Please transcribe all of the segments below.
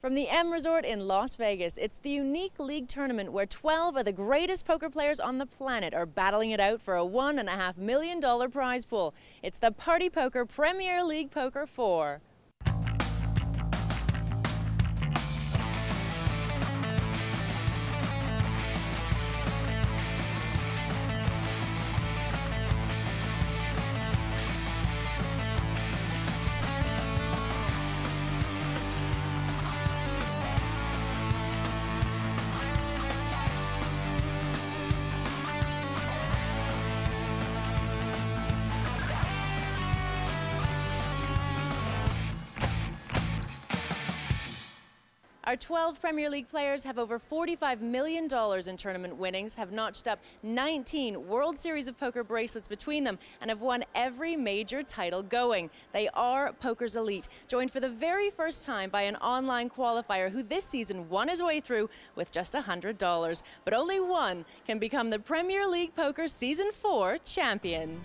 From the M Resort in Las Vegas, it's the unique league tournament where 12 of the greatest poker players on the planet are battling it out for a $1.5 million prize pool. It's the Party Poker Premier League Poker 4. 12 Premier League players have over $45 million in tournament winnings, have notched up 19 World Series of Poker bracelets between them, and have won every major title going. They are poker's elite, joined for the very first time by an online qualifier who this season won his way through with just $100. But only one can become the Premier League Poker Season 4 champion.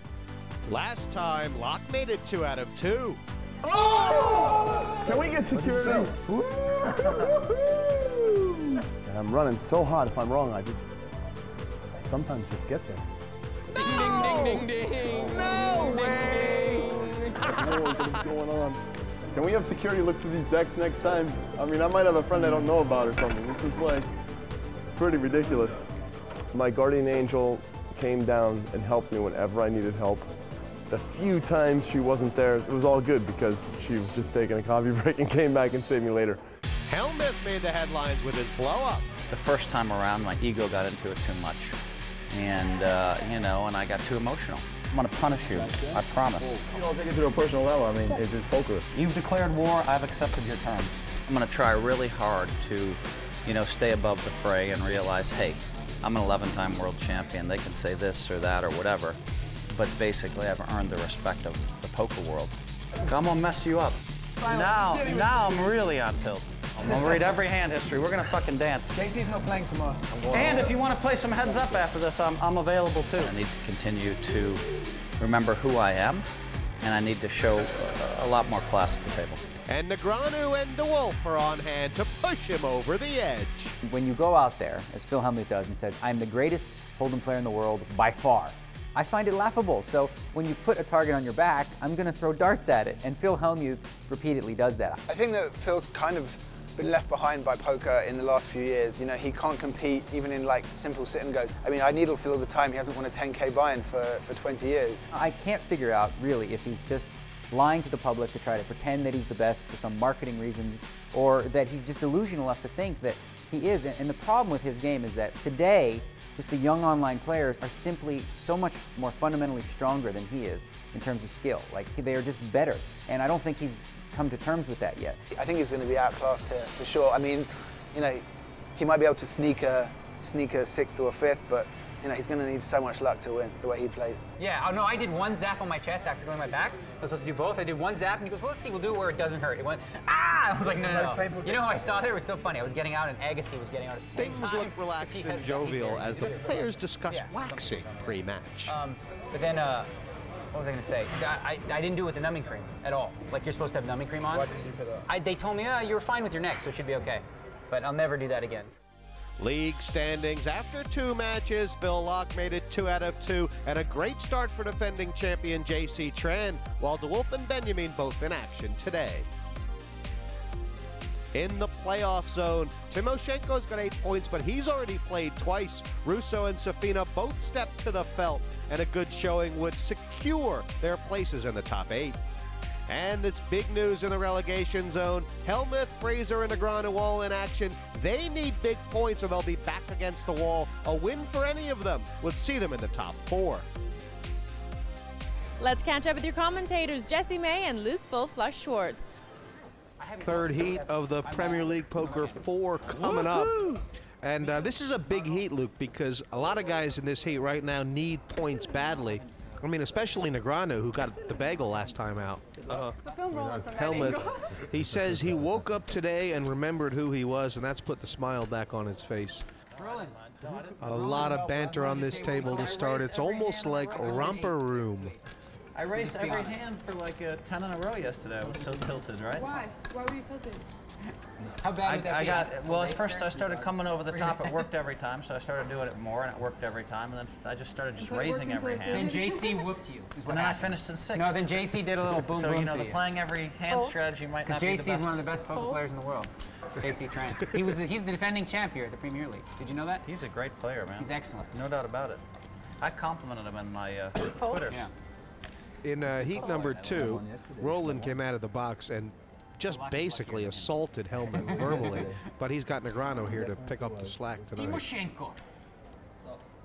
Last time, Laak made it two out of two. Oh! Can we get security? and I'm running so hot. If I'm wrong, I just I sometimes just get there. No! Ding, ding, ding, ding. No way! What's going on? Can we have security look through these decks next time? I mean, I might have a friend I don't know about or something. This is like pretty ridiculous. My guardian angel came down and helped me whenever I needed help. The few times she wasn't there, it was all good because she was just taking a coffee break and came back and saved me later. Hellmuth made the headlines with his blow up. The first time around, my ego got into it too much. And, uh, you know, and I got too emotional. I'm going to punish you. I promise. You don't take it to a personal level. I mean, it's just poker. You've declared war. I've accepted your terms. I'm going to try really hard to, you know, stay above the fray and realize, hey, I'm an 11-time world champion. They can say this or that or whatever but basically I've earned the respect of the poker world. I'm gonna mess you up. Now, now I'm really on tilt. I'm gonna read every hand history. We're gonna fucking dance. Casey's not playing tomorrow. And if you want to play some heads up after this, I'm, I'm available too. I need to continue to remember who I am, and I need to show a, a lot more class at the table. And Negreanu and De Wolfe are on hand to push him over the edge. When you go out there, as Phil Hellmuth does, and says, I'm the greatest Hold'em player in the world by far, I find it laughable. So when you put a target on your back, I'm going to throw darts at it. And Phil Hellmuth repeatedly does that. I think that Phil's kind of been left behind by poker in the last few years. You know, he can't compete even in like simple sit and goes. I mean, I needle Phil all the time. He hasn't won a 10K buy-in for, for 20 years. I can't figure out really if he's just lying to the public to try to pretend that he's the best for some marketing reasons or that he's just delusional enough to think that he is. And the problem with his game is that today, just the young online players are simply so much more fundamentally stronger than he is in terms of skill. Like they are just better, and I don't think he's come to terms with that yet. I think he's going to be outclassed here for sure. I mean, you know, he might be able to sneak a sneak a sixth or a fifth, but you know, he's going to need so much luck to win the way he plays. Yeah, oh no, I did one zap on my chest after doing my back. I was supposed to do both. I did one zap, and he goes, well, let's see, we'll do it where it doesn't hurt. It went, ah! I was like, no, no, no. You know how I saw there? It was so funny. I was getting out, and Agassi was getting out at the same Things time. look relaxed and jovial as the players discuss Yeah. waxing pre-match. Um, but then, uh, what was I going to say? I, I, I didn't do it with the numbing cream at all. Like, you're supposed to have numbing cream on. Why didn't you put that? I, they told me, uh, you're fine with your neck, so it should be okay. But I'll never do that again. League standings after two matches, Phil Laak made it two out of two, and a great start for defending champion JC Tran, while De Wolfe and Benyamine both in action today. In the playoff zone, Timoshenko's got eight points, but he's already played twice. Rousso and Safina both stepped to the felt, and a good showing would secure their places in the top eight. And it's big news in the relegation zone. Hellmuth, Frazer, and Negreanu all in action. They need big points or they'll be back against the wall. A win for any of them would see them in the top four. Let's catch up with your commentators, Jesse May and Luke Full Flush Schwartz. Third heat of the Premier League Poker 4 coming up. And uh, this is a big heat, Luke, because a lot of guys in this heat right now need points badly. I mean, especially Negreanu, who got the bagel last time out. Uh, Hellmuth, he says he woke up today and remembered who he was, and that's put the smile back on his face. A lot of banter on this table to start. It's almost like romper room. I raised every hand for like a 10 in a row yesterday. I was so tilted, right? Why? Why were you tilted? How bad I, would that I be? got well. At first. I started coming over the top. It worked every time, so I started doing it more, and it worked every time. And then I just started just So it worked raising every it hand. Then JC whooped you. And then I finished in sixth. No, then JC did a little boom so boom you know, to the you. playing every hand Fold. strategy might not Because be the JC is one of the best poker Fold. players in the world. JC Tran. He was the, he's the defending champ here at the Premier League. Did you know that? He's a great player, man. He's excellent. No doubt about it. I complimented him in my uh, Twitter. Yeah. In uh, heat number two, Roland came out of the box and just basically assaulted Hellmuth verbally, but he's got Negreanu here to pick up the slack tonight. Timoshenko.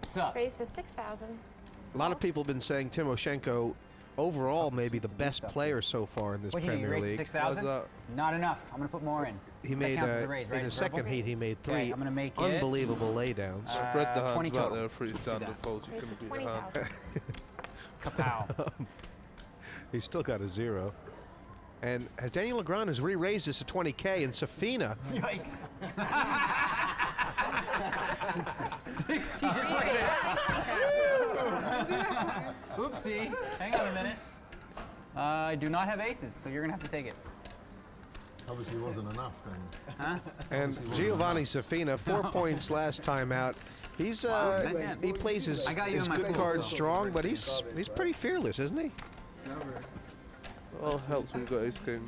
Sup? Raised to 6,000. A lot of people have been saying Timoshenko overall may be the best player so far in this What do you Premier raised to League. 6,000? How's Not enough. I'm going to put more in. He made uh, raise, right? in his It's verbal? second heat he made Okay, three I'm gonna make it- unbelievable laydowns. Uh, I've the hands 20 about total. there, pretty standard folds. You couldn't beat the hand. Kapow. He's still got a zero. And as Daniel Negreanu has re-raised this to 20K and Safina Yikes. 60 just like that. Oopsie. Hang on a minute. Uh, I do not have aces, so you're going to have to take it. Obviously wasn't enough then. and Giovanni Safina, four points last time out. He's uh, nice he plays his, I got you his in my good cards so- strong, but he's he's pretty fearless, isn't he? Oh, helps when you've got ace king.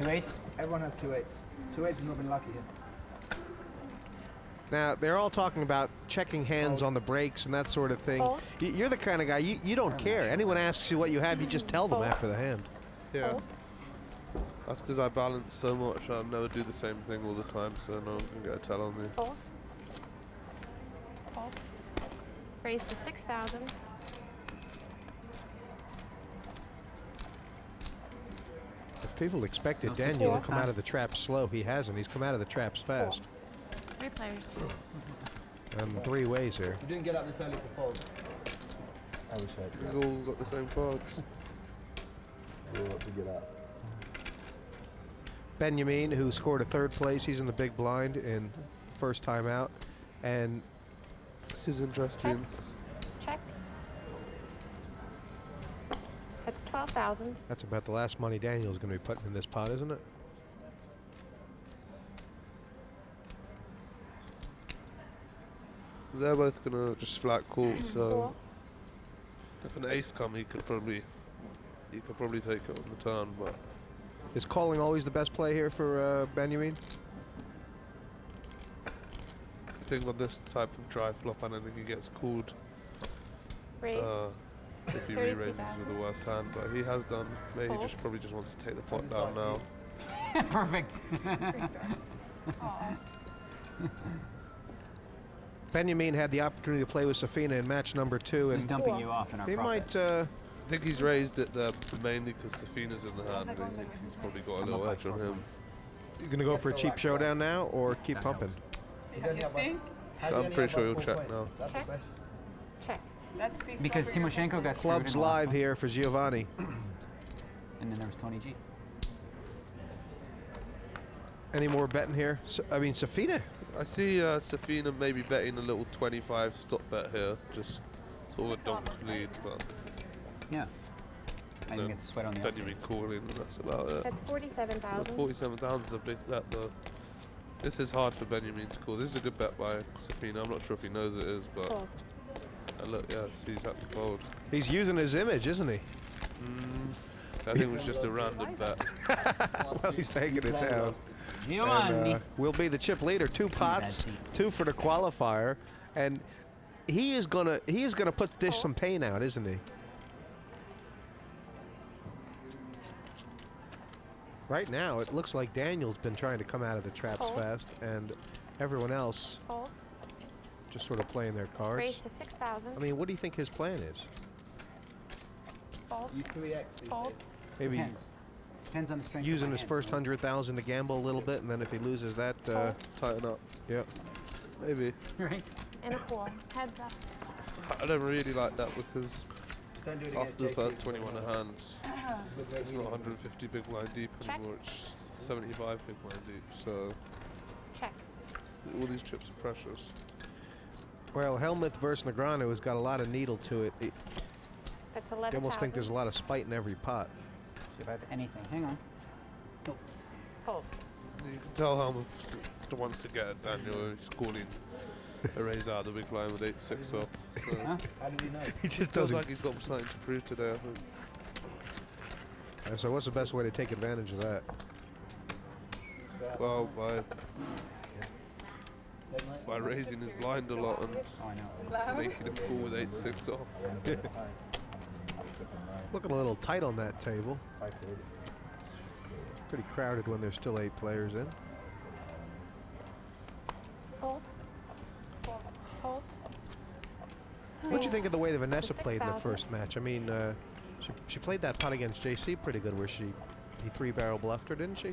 Two eights? Everyone has two eights. Two eights has not been lucky here. Now they're all talking about checking hands oh. on the breaks and that sort of thing. Fold. Y- You're the kind of guy you, you don't care. Anyone asks you what you have, you just tell them Fold. after the hand. Yeah. Fold. That's because I balance so much. I never do the same thing all the time, so no one can get a tell on me. Fold. Fold. Raised to 6,000. If people expected No, Daniel to four. come out of the traps slow, he hasn't. He's come out of the traps fast. Three players. Um, three ways here. You didn't get up this early for fold. I wish I had We've all got the same cards. to to get up. Benyamine, who scored a third place, he's in the big blind in first time out. And This is interesting. Check. That's 12,000. that's about the last money Daniel's going to be putting in this pot, isn't it? They're both gonna just flat call, so Four. if an ace come, he could probably, he could probably take it on the turn, but Is calling always the best play here for uh, Benyamine? I think on this type of dry flop, I don't think he gets called. Raise. Uh, if he re-raises with the worst hand, but he has done. Maybe he just probably just wants to take the pot down now. Perfect. Benyamine had the opportunity to play with Safina in match number two, Just and dumping Four. you off in our he profit. might. Uh, I think he's raised it there mainly because Safina's in the hand. and he's probably got a I'm little edge on him. points. you going to go for a cheap showdown now, or keep pumping? He's only up by, has he I'm pretty sure by he'll check points? now. Check. Check. That's because Timoshenko got screwed Clubs live here for Giovanni. And then there was Tony G. Any more betting here? I mean, Safina. I see uh, Safina maybe betting a little 25 stop bet here, just sort of a donk lead, but Yeah. I didn't No. get to sweat on the Benyamine calling, and that's about it. That's 47,000. 47,000 is a big bet though. This is hard for Benyamine to call. This is a good bet by Safina. I'm not sure if he knows it is, but Fold. Uh, look, yeah, he's had to fold. He's using his image, isn't he? Mm, I think it was just a random bet. well, he's taking it down. And, Giovanni. uh, will be the chip leader. Two pots, two for the qualifier, and he is gonna he is gonna put dish some pain out, isn't he? Right now, it looks like Daniel's been trying to come out of the traps fast, and everyone else Fold. Just sort of playing their cards. Raised to 6,000. I mean, what do you think his plan is? Fold. You 3x these Fold. Maybe Depends. Depends on the strength using my his hand. first hundred thousand to gamble a little bit, and then if he loses that, uh, Tighten up, yeah. maybe. Right. And a four. Heads up. I don't really like that because Don't do it after the first 21 of hands, Look very it's not 150 big blind deep Check. anymore. It's 75 big blind deep. So Check. all these chips are precious. Well, Hellmuth versus Negreanu has got a lot of needle to it. it That's you almost think there's a lot of spite in every pot. See if I have anything. Hang on. Fold. You can tell how much he wants to get at Daniel. He's calling a raise out of the big line with 8 6 up. So How did he know? He just feels doesn't. like he's got something to prove today, I think. Uh, so what's the best way to take advantage of that? Well, by, by raising his blind a lot and I know. making him call with 8 6 off. Looking a little tight on that table. Pretty crowded when there's still eight players in. Fold. Fold. Fold. What'd you think of the way that Vanessa played in the first match? I mean, uh, she, she played that pot against JC pretty good where she he three barrel bluffed her, didn't she?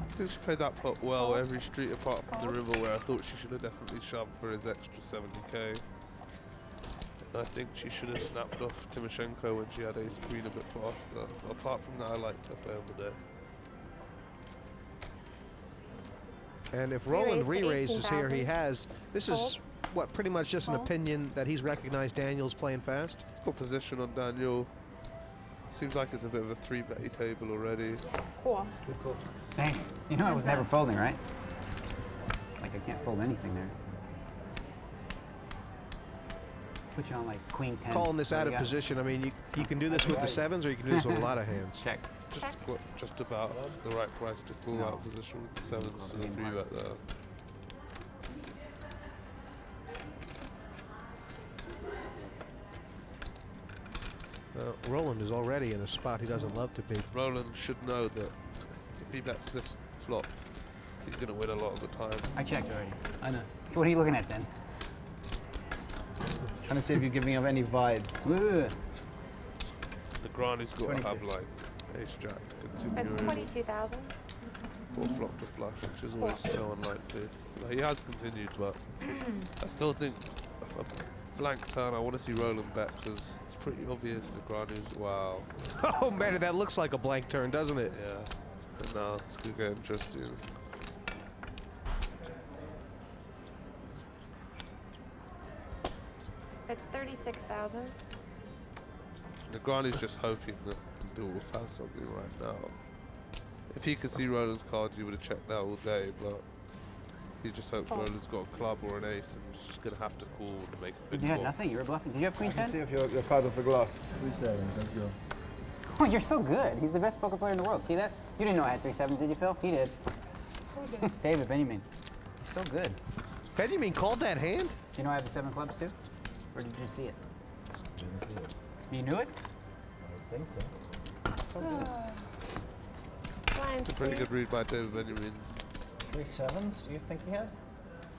I think she played that pot well every street apart from the river where I thought she should have definitely shoved for his extra 70k. I think she should have snapped off Timoshenko when she had ace queen a bit faster. Apart from that, I liked her play on the day. And if Roland re-raises here, he has. This is what pretty much just an opinion that he's recognized Daniel's playing fast. Got position on Daniel. Seems like it's a bit of a three betty table already. Cool. Good call. Thanks. You know I was never folding, right? Like I can't fold anything there. Put you on like queen ten. Calling this What out of got? position. I mean, you, you can do this with the sevens, or you can do this with a lot of hands. Check. Just Check. just about the right price to pull No. out position with the sevens to the three hearts. bet there. Uh, Roland is already in a spot he doesn't love to be. Roland should know that if he bets this flop, he's going to win a lot of the time. I checked already. I know. What are you looking at then? Trying to see if you're giving up any vibes. The Granny's got to have like ace jack to continue. That's 22,000. Or flop to flush, which is always so unlikely. Like, he has continued, but I still think a blank turn. I want to see Roland bet because it's pretty obvious the Granny's. Wow. Oh man, that looks like a blank turn, doesn't it? Yeah. And now it's going to get interesting. It's 36,000. The Granny's just hoping that Dwarf has something right now. If he could see Roland's cards, he would have checked that all day, but he just hopes Oh. Roland's got a club or an ace and he's just going to have to call to make a big You had nothing. You were bluffing. Did you have queen I can see ten? if your, your card off the glass. Three sevens, let's go. Oh, you're so good. He's the best poker player in the world. See that? You didn't know I had three sevens, did you, Phil? He did. David Benyamine. He's so good. Benyamine called that hand? You know I have the seven clubs too? Or did you see it? Didn't see it. You knew it? I think so. Blind, A pretty good read by David Benyamine. Three sevens, you think he had?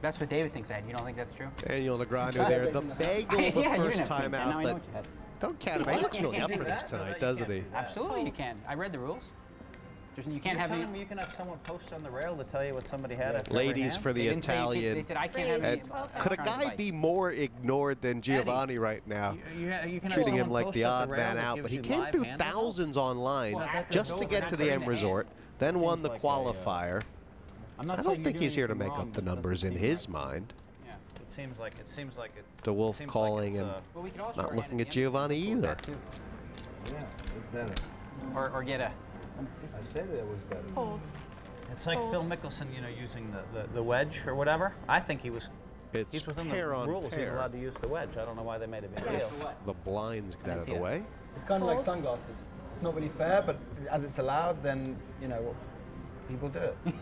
That's what David thinks I had. You don't think that's true? Daniel Negreanu there, the bagel the yeah, first time queen 10. out, Now I know but what you had. don't count him. out. He looks really up for this tonight, doesn't he? Absolutely, you can. I read the rules. There's, you can't You're have any. telling me you can have someone post on the rail to tell you what somebody had after every Ladies for the They didn't say you can't- Italian. They said I can't have any. Could a guy device. be more ignored than Giovanni right now? You, you, ha- you can Treating him like the odd rail man that out, but he came through hand results? thousands online Well, just to get to the in end resort, then won seems the like a, uh, qualifier. I'm not I don't think he's here to make wrong, up the numbers in his like- mind. Yeah. It seems like it seems like it. The Wolf seems like calling it's, and uh, Well, we not looking at. Giovanni either. Yeah, it's better. Or, or get a. I said it was better. Fold. It's like Fold. Phil Mickelson, you know, using the, the, the wedge or whatever. I think he was. It's He's within the on rules. He's allowed to use the wedge. I don't know why they made a big Yes. deal. The blinds get out of the it. way. It's kind of like sunglasses. It's not really fair, but as it's allowed, then, you know, people do it.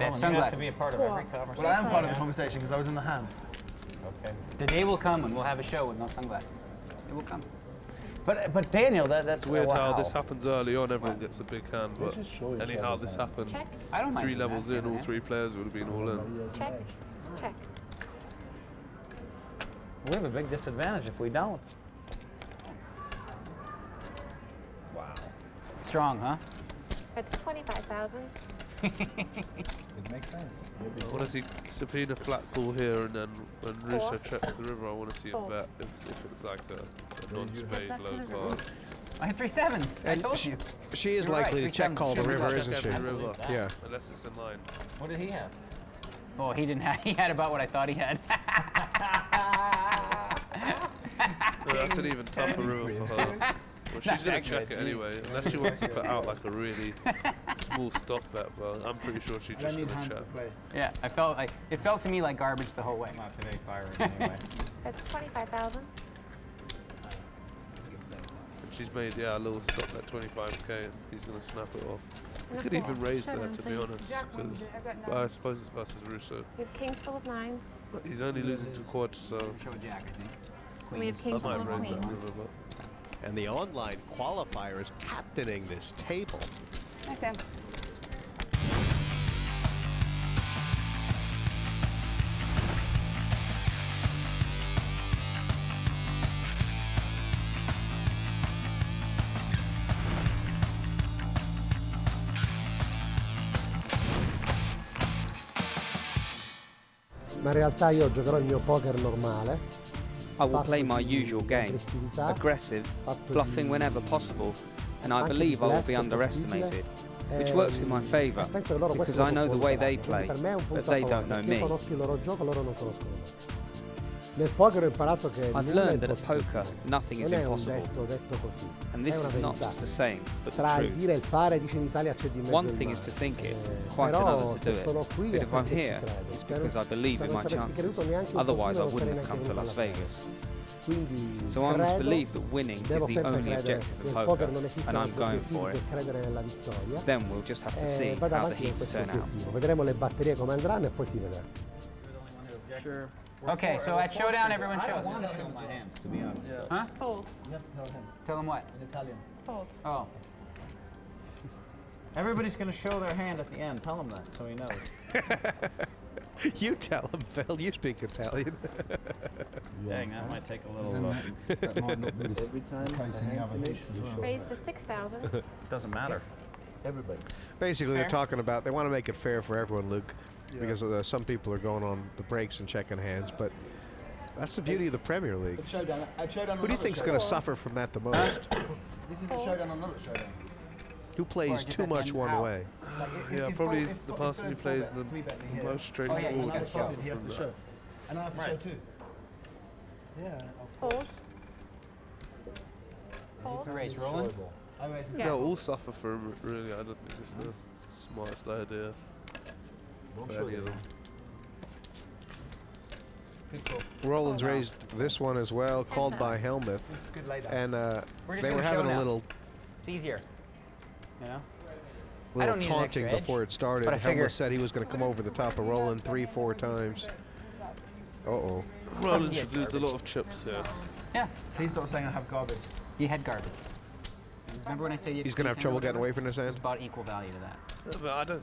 They have Roland, you have to be a part of every conversation. Well, I am part of the conversation because I was in the hand. Okay. The day will come when we'll have a show with no sunglasses. It will come. But but Daniel, that that's It's weird wow. how this happens early on, everyone gets a big hand, but just show each anyhow this hand. happened. Check. I don't mind. Three doing levels in, all yeah. three players would have been all in. Somebody Check. Check. We have a big disadvantage if we don't. Wow. Strong, huh? It's 25,000. It makes sense. Maybe I want to see Safina flat call here, and then when Rousso checks the river, I want to see him oh. Four. bet if, if it's like a, a non-spade low card. I had three sevens. I told she- you. She is You're likely three to check call the river, check isn't she? every river, Yeah. unless it's in line. What did he have? Oh, he didn't have. He had about what I thought he had. No, that's an even tougher river for her. Well, she's going to check good, it geez. anyway, unless she wants to put out like a really small stop bet. But I'm pretty sure she's just going to check. Yeah, I felt like it felt to me like garbage the whole way. Not today, firing anyway. That's 25,000. She's made yeah a little stop at 25k, and he's going to snap it off. He could even raise Show there down, to be honest, Jack one, because I've well, I suppose it's versus Rousso. We have kings full of nines. But he's only losing to quads, so Show Jack, I think. We have kings full might of raise that queens. River, but And the online qualifier is captaining this table. Hi, Sam. ma in realtà io giocherò il mio poker normale. I will play my usual game, aggressive, bluffing whenever possible, and I believe I will be underestimated, which works in my favour, because I know the way they play, but they don't know me. Nel poker ho imparato che I've nulla è learned that at poker, nothing is non è un impossible. detto detto così, And è this una is not just a saying, but Tra il dire e il fare, dice in Italia c'è di mezzo One thing is to think it, Eh, quite però another to se do it. sono qui But è if I'm here, credo. it's because I believe se in my chances. Otherwise, I wouldn't have come to Las Vegas. Quindi So I must believe that winning is the only objective il poker, and I'm going for it. Then we'll just have to Eh, see how the heats turn out. Vedremo le batterie come andranno e poi si vedrà. Sure. Okay, so at showdown, everyone shows. want to show my hands, to be honest. but- Huh? Fold. You have to tell him Tell him what? in Italian. Fold. Oh. Everybody's going to show their hand at the end. Tell him that so he knows. you tell him, Phil. You speak Italian. Dang, that might take a little. And Uh, that, that might not be the, Every time the the the hand other finishes, as well. Raised to 6,000. doesn't matter. Everybody. Basically, they're talking about they want to make it fair for everyone, Luke, Yeah. because uh, some people are going on the breaks and checking hands. But that's the beauty of the Premier League. At showdown, at showdown Who do you another think's going to suffer from that the most? This is the showdown, another showdown. Who plays too much one how? way? Like, if- yeah, if probably if the person who plays four the bet, three bet most Oh, yeah, straightforward. And I'm he has to show. And I have to show too. Yeah, Fold. Fold. Raise, rolling. I. Yes. They'll all suffer from it, really. I don't think it's the smartest idea for any of them. Good call. Roland's raised this one as well, called by Hellmuth, good and uh, We're they were having a little It's easier. You know? little don't taunting extra edge, before it started. but Hellmuth said he was going to come over the top of Roland three, four times. Uh oh. Roland Yeah, should lose a lot of chips here. Yeah. Please stop saying I have garbage. You had garbage. Remember when I said you He's going to have trouble getting away from this It's hand. about equal value to that. Yeah, but I don't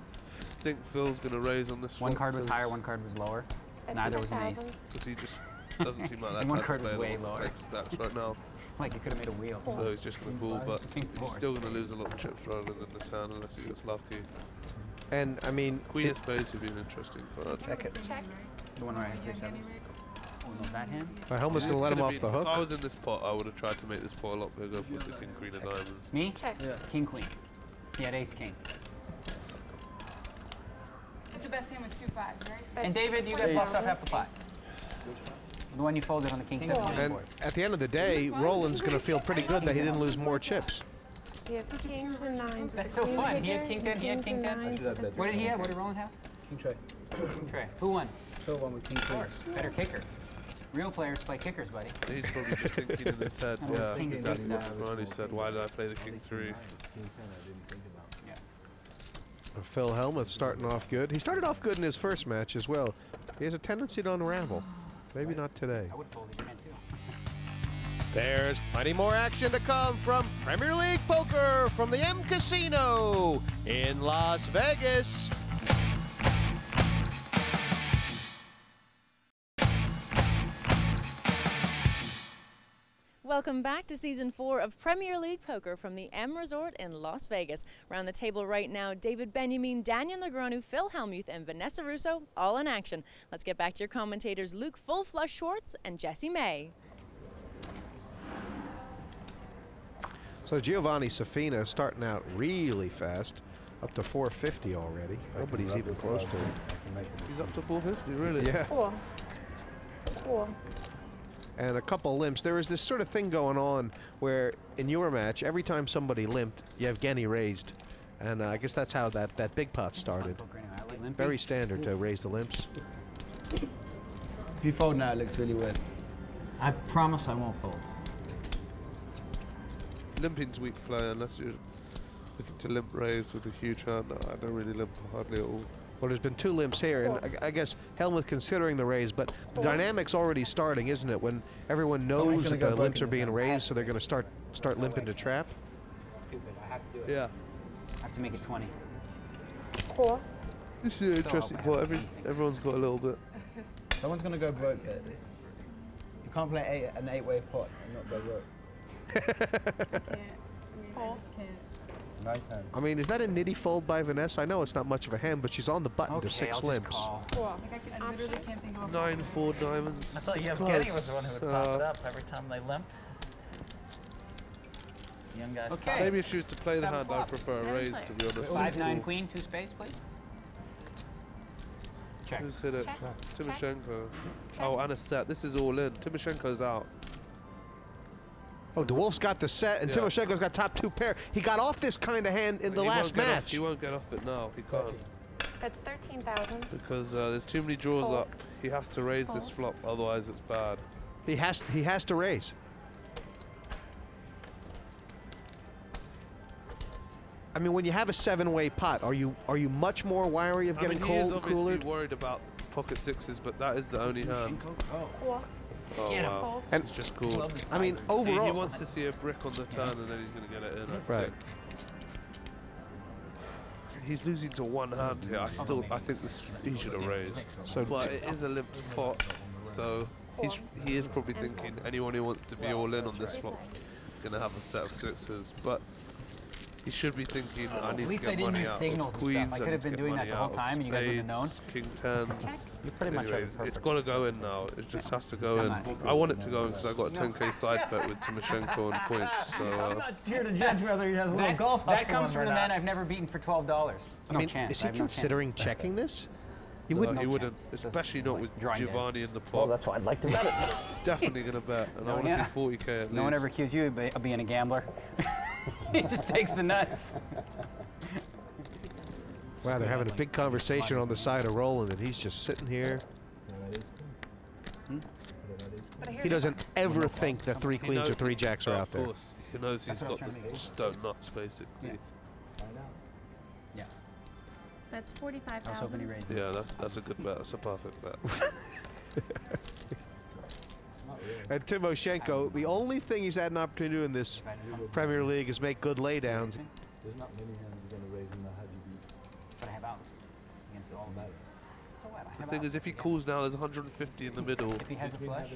think Phil's going to raise on this One one. card was higher, one card was lower. That's Neither was an ace. Because he just doesn't seem like that And one card was way lower. wants to take stats right now. Like you could have made a wheel. So he's just going to call, but King he's still going to lose a lot of chips rather than this hand unless he gets lucky. And I mean, Queen it- of Spades would be an interesting card. Check it. Check. The one right here, seven. Oh, no, that hand? uh, Hellmuth's gonna let him off be- the If I hook. was in this pot, I would have tried to make this pot a lot bigger with the King Queen of Diamonds. Me? Check. King, queen. He had ace, king. The best hand with two fives, right? And David, you got lost up 20,000. half the pot. The one you folded on the king seven. And at the end of the day, Roland's going to feel pretty good that he didn't lose more chips. He has kings and nines. with That's the so fun. He had figure, king ten, he had kings king and ten. nines with the What did he have? What did Roland have? King tray. King Trey. Who won? Still one with king queen. Better kicker. Real players play kickers, buddy. He's probably just thinking in his head, I was yeah, thinking that's this what now. Ronnie said, why did I play the King 3? Phil Hellmuth starting off good. He started off good in his first match as well. He has a tendency to unravel. Maybe not today. I would fold your hand too. There's plenty more action to come from Premier League Poker from the M Casino in Las Vegas. Welcome back to season four of Premier League Poker from the M Resort in Las Vegas. Around the table right now, David Benyamine, Daniel Negreanu, Phil Hellmuth, and Vanessa Rousso all in action. Let's get back to your commentators Luke Full Flush Schwartz and Jesse May. So Giovanni Safina starting out really fast, up to 450 already. Nobody's even close to him. He's up to 450, really? Yeah. Cool. Cool. And a couple limps. There was this sort of thing going on where in your match, every time somebody limped, Yevgeny raised. And uh, I guess that's how that, that big pot started. Very standard to raise the limps. If you fold now, it looks really weird. I promise I won't fold. Limping's weak play unless you're looking to limp raise with a huge hand. I don't really limp hardly at all. Well, there's been two limps here, and I, I guess Hellmuth considering the raise, but the dynamic's already starting, isn't it? When everyone knows that the broken limps are being raised, so they're going to start start limping to trap. Stupid. I have to do it. Yeah. I have to make it 20. Four. This is an So interesting bad. pot. Every, everyone's got a little bit. Someone's gonna go broke here. This- You can't play eight, an eight-way pot and not go broke. Four. can't. I mean, is that a nitty fold by Vanessa? I know it's not much of a hand, but she's on the button to 6 I'll just limps. call. Four. Like I, I literally can't think of a Nine, four diamonds. I thought It's Yevgeny close. was the one who would Uh, pop it up every time they limp. Young guys. Okay. Maybe if she was to play the Seven hand, I'd prefer a raise, to be honest. Five, nine, queen, two spades, please. Check. Who's hit it? Check. Timoshenko. Oh, and a set. This is all in. Timoshenko's out. Oh, De Wolfe's got the set, and Yeah. Timoshenko's got top two pair. He got off this kind of hand in the He last won't off- match. he won't get off it now. He can't. That's 13,000. Because uh, there's too many draws Fold. up. He has to raise this flop, otherwise it's bad. He has he has to raise. I mean, when you have a seven-way pot, are you are you much more wary of I getting mean, he is cold, obviously coolered? worried about pocket sixes, but that is the only hand. Four. Oh Get him. wow. And- it's just cool. I mean, He, overall, he wants to see a brick on the turn and then he's going to get it in, I Right. think. He's losing to one hand here. I still, I think this he should have raised. So but it is a limped pot, so he's he is probably thinking anyone who wants to be all in on this flop gonna have a set of sixes, but he should be thinking I need At least to I get didn't money use out signals of and stuff. I could have been doing that the whole time and you guys wouldn't have known. King ten. You pretty much Anyways, it's got to go in now. It just has to go in. I want it to go in because I've got a 10k side bet with Timoshenko on points. So uh, I'm not Here to judge whether he has a little That, golf that comes from or the man I've never beaten for twelve dollars. I No mean, chance. is he have no considering checking this? You no, wouldn't. he no wouldn't, chance. especially not with Drawing. Giovanni in the pot. Well, that's why I'd like to bet it. Definitely gonna bet, and I No, want to yeah. see 40k at least. No one ever accused you of being a gambler. he just takes the nuts. Wow, they're having a big conversation on the side of Roland, and he's just sitting here. But He doesn't ever think that three queens or three jacks are out there. course, he knows he's That's what I was got the stone nuts basically. Yeah. That's I was hoping he raised. Yeah, that's that's a good bet. That's a perfect bet. And Timoshenko, the only thing he's had an opportunity to do in this Premier League is make good laydowns. There's not many hands you're going to raise in the heavy beat. But I have outs against all of them. So what? I The thing is, if he calls now, there's 150 in the middle. If he has a flush,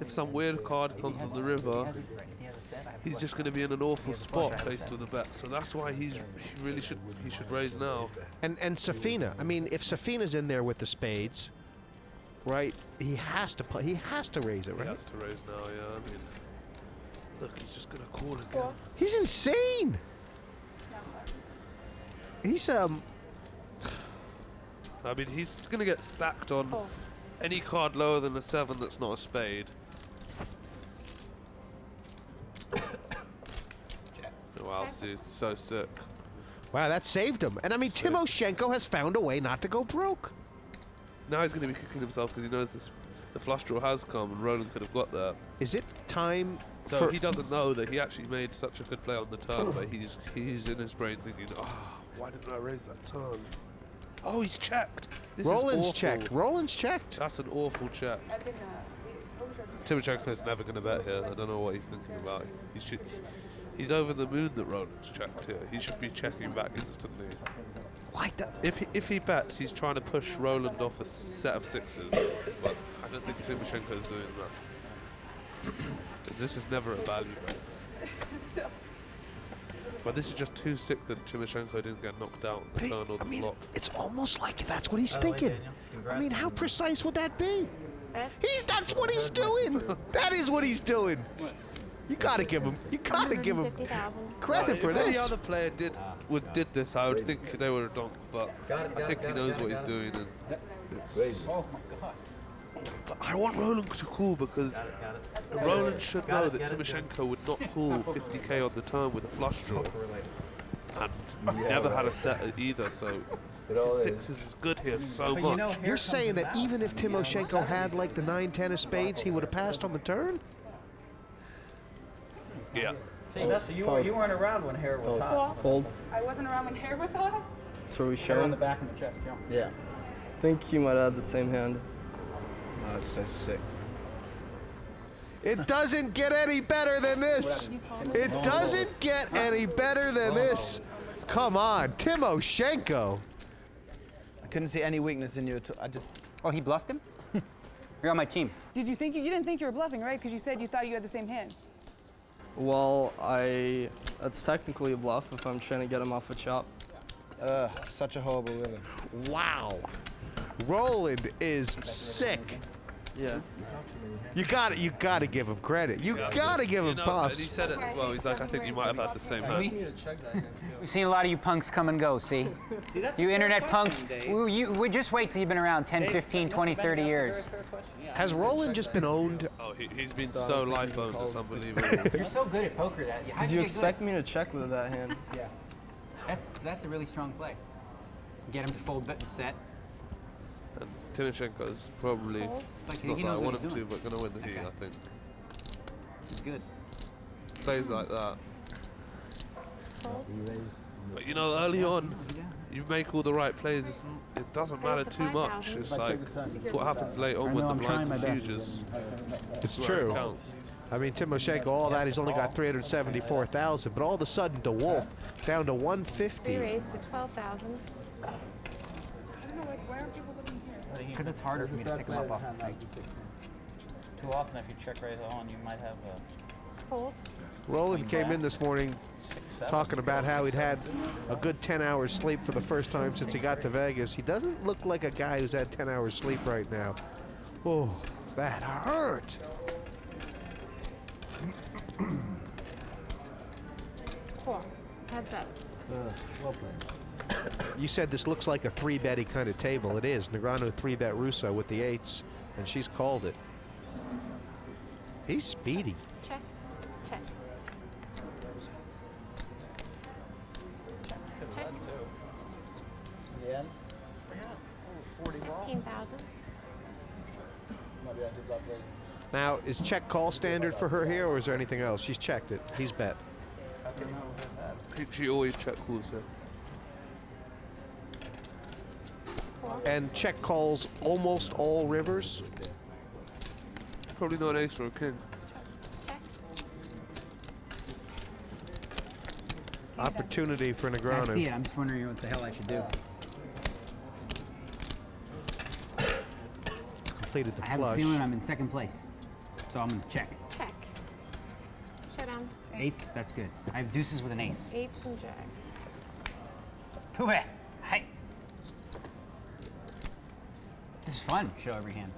If some weird card comes on the river, if he has a set, I have a he's just going to be in an awful has a flush, spot a based on the bet. So that's why he's he really should he should raise now. And and Safina, I mean, if Safina's in there with the spades, right? He has to play. He has to raise it, right? He has to raise now. Yeah, I mean, look, he's just going to call again. He's insane. He's um. I mean, he's going to get stacked on Four. any card lower than a seven that's not a spade. Wow, see, it's so sick. Wow, that saved him. And I mean, Sick. Timoshenko has found a way not to go broke. Now he's going to be kicking himself because he knows this, the flush draw has come and Roland could have got there. Is it time So for? he doesn't know that he actually made such a good play on the turn, but he's he's in his brain thinking, ah, why didn't I raise that turn? Oh, he's checked. This is Roland's awful. checked. Roland's checked. That's an awful check. I've been, uh, we- poker Timoshenko's never going to bet here. I don't know what he's thinking about. He should, he's over the moon that Roland's checked here. He should be checking back instantly. Why? the- If he, if he bets, he's trying to push Roland off a set of sixes, but I don't think Timoshenko's doing that. this is never a value bet. But this is just too sick that Timoshenko didn't get knocked out on the turn or I mean, flop. it's almost like that's what he's By the way, thinking. Daniel, I mean, how precise would that be? Eh? He's that's what he's doing. That is what he's doing. You gotta give him. You gotta give him 150,000. credit if for any other player did would did this, I would think they would have done. But Got it, I think it, he knows it, what he's it. doing. And it's, Oh my god. I want Roland to call because Roland should know that Timoshenko would not call 50k on the turn with a flush draw. And he never had a set either, so sixes is good here so much. You're saying that even if Timoshenko had like the 9-10 of spades, he would have passed on the turn? Yeah. See, Nessa, you, were, you weren't around when hair was hot. Fold. I wasn't around when hair was hot. So are we Hair on the back and the chest, yeah. Yeah. I think he might have the same hand. Oh, that's so sick. It doesn't get any better than this. It doesn't get any better than this. Come on, Timoshenko. I couldn't see any weakness in you at all. I just. Oh, he bluffed him? You're on my team. Did you think you, you didn't think you were bluffing, right? Because you said you thought you had the same hand. Well, I. That's technically a bluff if I'm trying to get him off a chop. Ugh, such a horrible rhythm. Wow. Roland is sick. Yeah. You got to You got to give him credit. You Yeah, got to give you him know, and puffs. he said it as well. He's like, I think you might have had the same hand. We've seen a lot of you punks come and go, see? you internet punks, we, you, we just wait till you've been around 10, 15, 20, 30 years. Has Roland just been owned? Oh, he, he's been so life owned, it's unbelievable. You're so good at poker that you have Did to you get expect good. me to check with that hand? Yeah. That's that's a really strong play. Get him to fold bet and set. And Timoshenko's probably oh. Like, not that I knows what want he's him to, but gonna win the heat, I think. He's good. Plays like that. But you know, early on, you make all the right plays. It's, it doesn't matter too much. It's like it's what happens late on when the blinds are huge. It's where it true. I mean, Timoshenko, all that, he's only got 374,000, but all of a sudden, De Wolfe down to Three 150. raised to 12,000. I don't know, like, why aren't people looking here? Because it's harder for me to pick him up off the hand thing. has the six. Too often, if you check raise on, you might have a Fold. Roland came in this morning six, seven. talking about how he'd had a good 10 hours sleep for the first time since he got to Vegas. He doesn't look like a guy who's had 10 hours sleep right now. Oh, that hurt. Cool. Heads up. Uh, well played. You said this looks like a three-betty kind of table. It is. Negreanu three-bet Rousso with the eights, and she's called it. He's speedy. Check. Check. Check. Check. Yeah. 15,000. Might be able to bluff. Now, is check call standard for her here, or is there anything else? She's checked it. He's bet. She- She always check calls here. And check calls almost all rivers. Probably not ace or a king. Check. Opportunity for I see Negreanu. it. I'm just wondering what the hell I should do. Completed the I have a feeling I'm in second place. So I'm going to check. Check. Shut Showdown. Eights, that's good. I have deuces with an ace. Eights and jacks. Too bad. Hey. This is fun. Show every hand.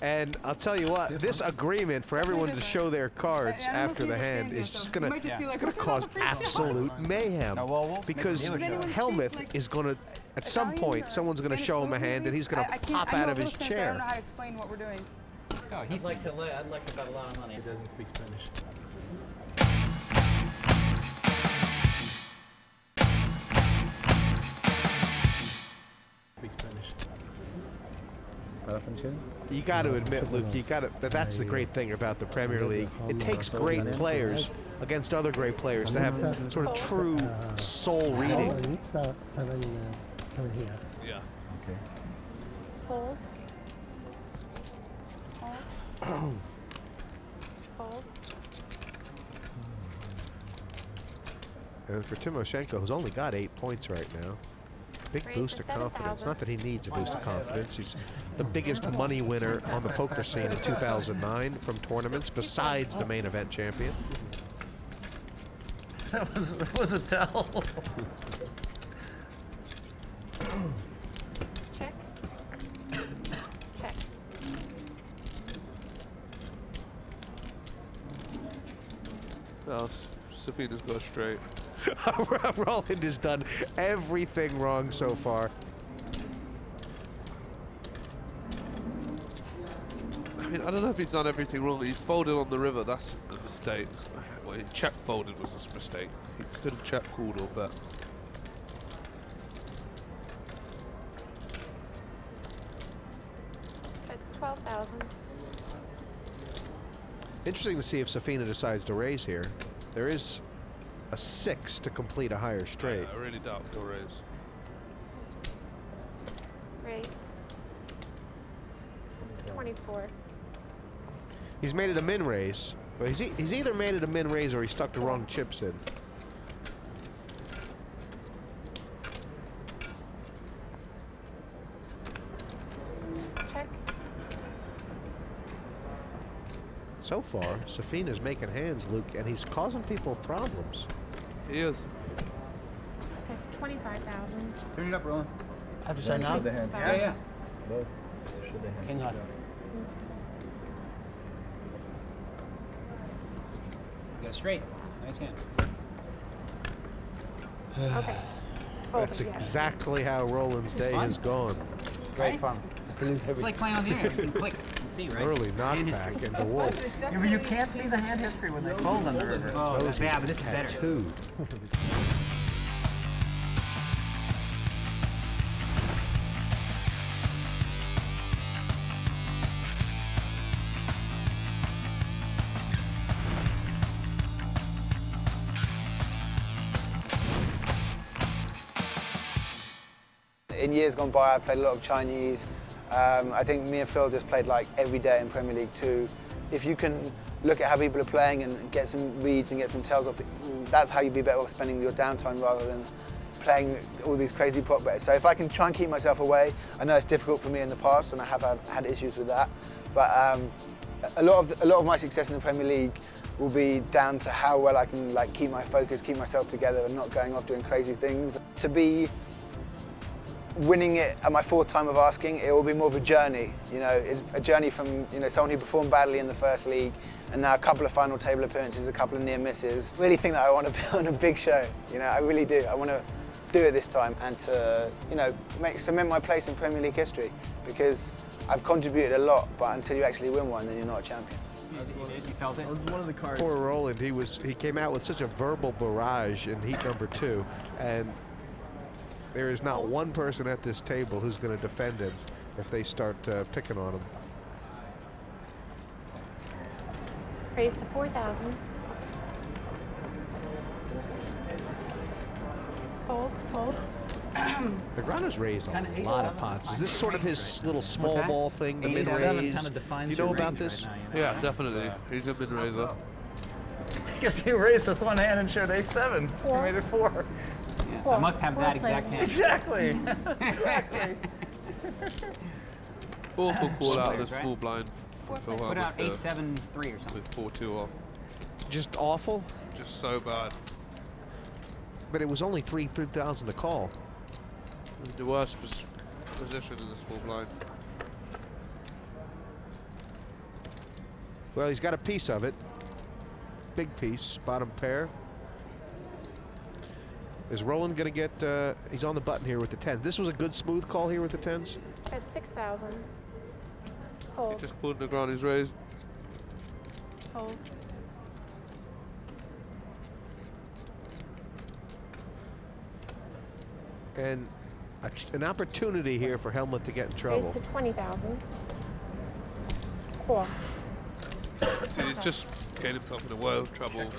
And I'll tell you what, this agreement for everyone to show their cards I- I don't know if after the hand is just gonna, just be it's like, gonna cause another free shot?" absolute mayhem. No, well, we'll because make a deal with you. Hellmuth like, is gonna, at some point, or someone's gonna show him a hand and he's gonna I- I pop out of his Spanish, but I don't know chair. how to explain what we're doing. Oh, he's I'd like to lay. I'd like to bet a lot of money. He doesn't speak Spanish. You got to admit, Luke, you got to. That that's the great thing about the Premier League. It takes great players against other great players to have sort of true soul reading. It's uh, seven, uh. Yeah. Okay. And for Timoshenko, who's only got eight points right now, big Raise boost of confidence. 7,000. Not that he needs a boost of confidence. He's the biggest money winner on the poker scene in 2009 from tournaments, besides the main event champion. that was that was a tell. Check. Check. No, S- Safina's straight. Roland has done everything wrong so far. I mean, I don't know if he's done everything wrong. He's folded on the river. That's a mistake. Well, he check folded was a mistake. He could have check called or bet. That's 12,000. Interesting to see if Safina decides to raise here. There is a six to complete a higher straight. I really doubt he'll raise. Race. 24. He's made it a min raise. But he's, e he's either made it a min raise or he stuck the wrong chips in. Check. So far, Safina's making hands, Luke, and he's causing people problems. He is. That's 25,000. Turn it up, Roland. I have to say now? Should they hand? Yeah, yeah. Both. Should they hand? King high. Straight. Nice hand. Okay. That's Folded, yes. exactly how Roland's day fun. has gone. It's great fun. Just to lose It's like playing on the internet. You can click and see, right? Early Hand knockback history. into Wolf. Yeah, but you can't see the hand history when they fold on the river. Oh, Those yeah, but this is better. tattoo. In years gone by, I played a lot of Chinese. Um, I think me and Phil just played like every day in Premier League 2. If you can look at how people are playing and get some reads and get some tells off, that's how you'd be better off spending your downtime rather than playing all these crazy prop bets. So if I can try and keep myself away, I know it's difficult for me in the past and I have had- had issues with that, but um, a lot of a lot of my success in the Premier League will be down to how well I can like keep my focus, keep myself together, and not going off doing crazy things. To be winning it at my fourth time of asking, it will be more of a journey. You know, it's a journey from you know someone who performed badly in the first league, and now a couple of final table appearances, a couple of near misses. Really think that I want to be on a big show. You know, I really do. I want to do it this time and to you know make cement my place in Premier League history because I've contributed a lot, but until you actually win one, then you're not a champion. You felt it? That was one of the cards. Poor Roland, he was he came out with such a verbal barrage in heat number two, and there is not one person at this table who's going to defend him if they start uh, picking on him. Raise to 4,000. Fold, fold. Negreanu's raised a Kinda lot of pots. Is this sort of his little small ball thing, the mid raise? kinda Do you know your about this? right now, you know? Yeah, definitely. He's a mid raiser. Because he raised with one hand and showed a7. He made it four. Yeah, so I must have that exact hand. Exactly. exactly. Awful call out of the Players, right? small blind. for Put out uh, A7 3 or something. With 4-2 off. Just awful, Just so bad. but it was only three three thousand to call. The worst pos position in the small blind. Well, he's got a piece of it. Big piece, bottom pair. Is Roland going to get, uh, he's on the button here with the 10s. This was a good smooth call here with the 10s. At 6,000. He Fold, just pulled Negreanu's raise. fold. And a ch an opportunity here for Hellmuth to get in trouble. Raise to 20,000. Cool. So he's just getting himself in a world of trouble.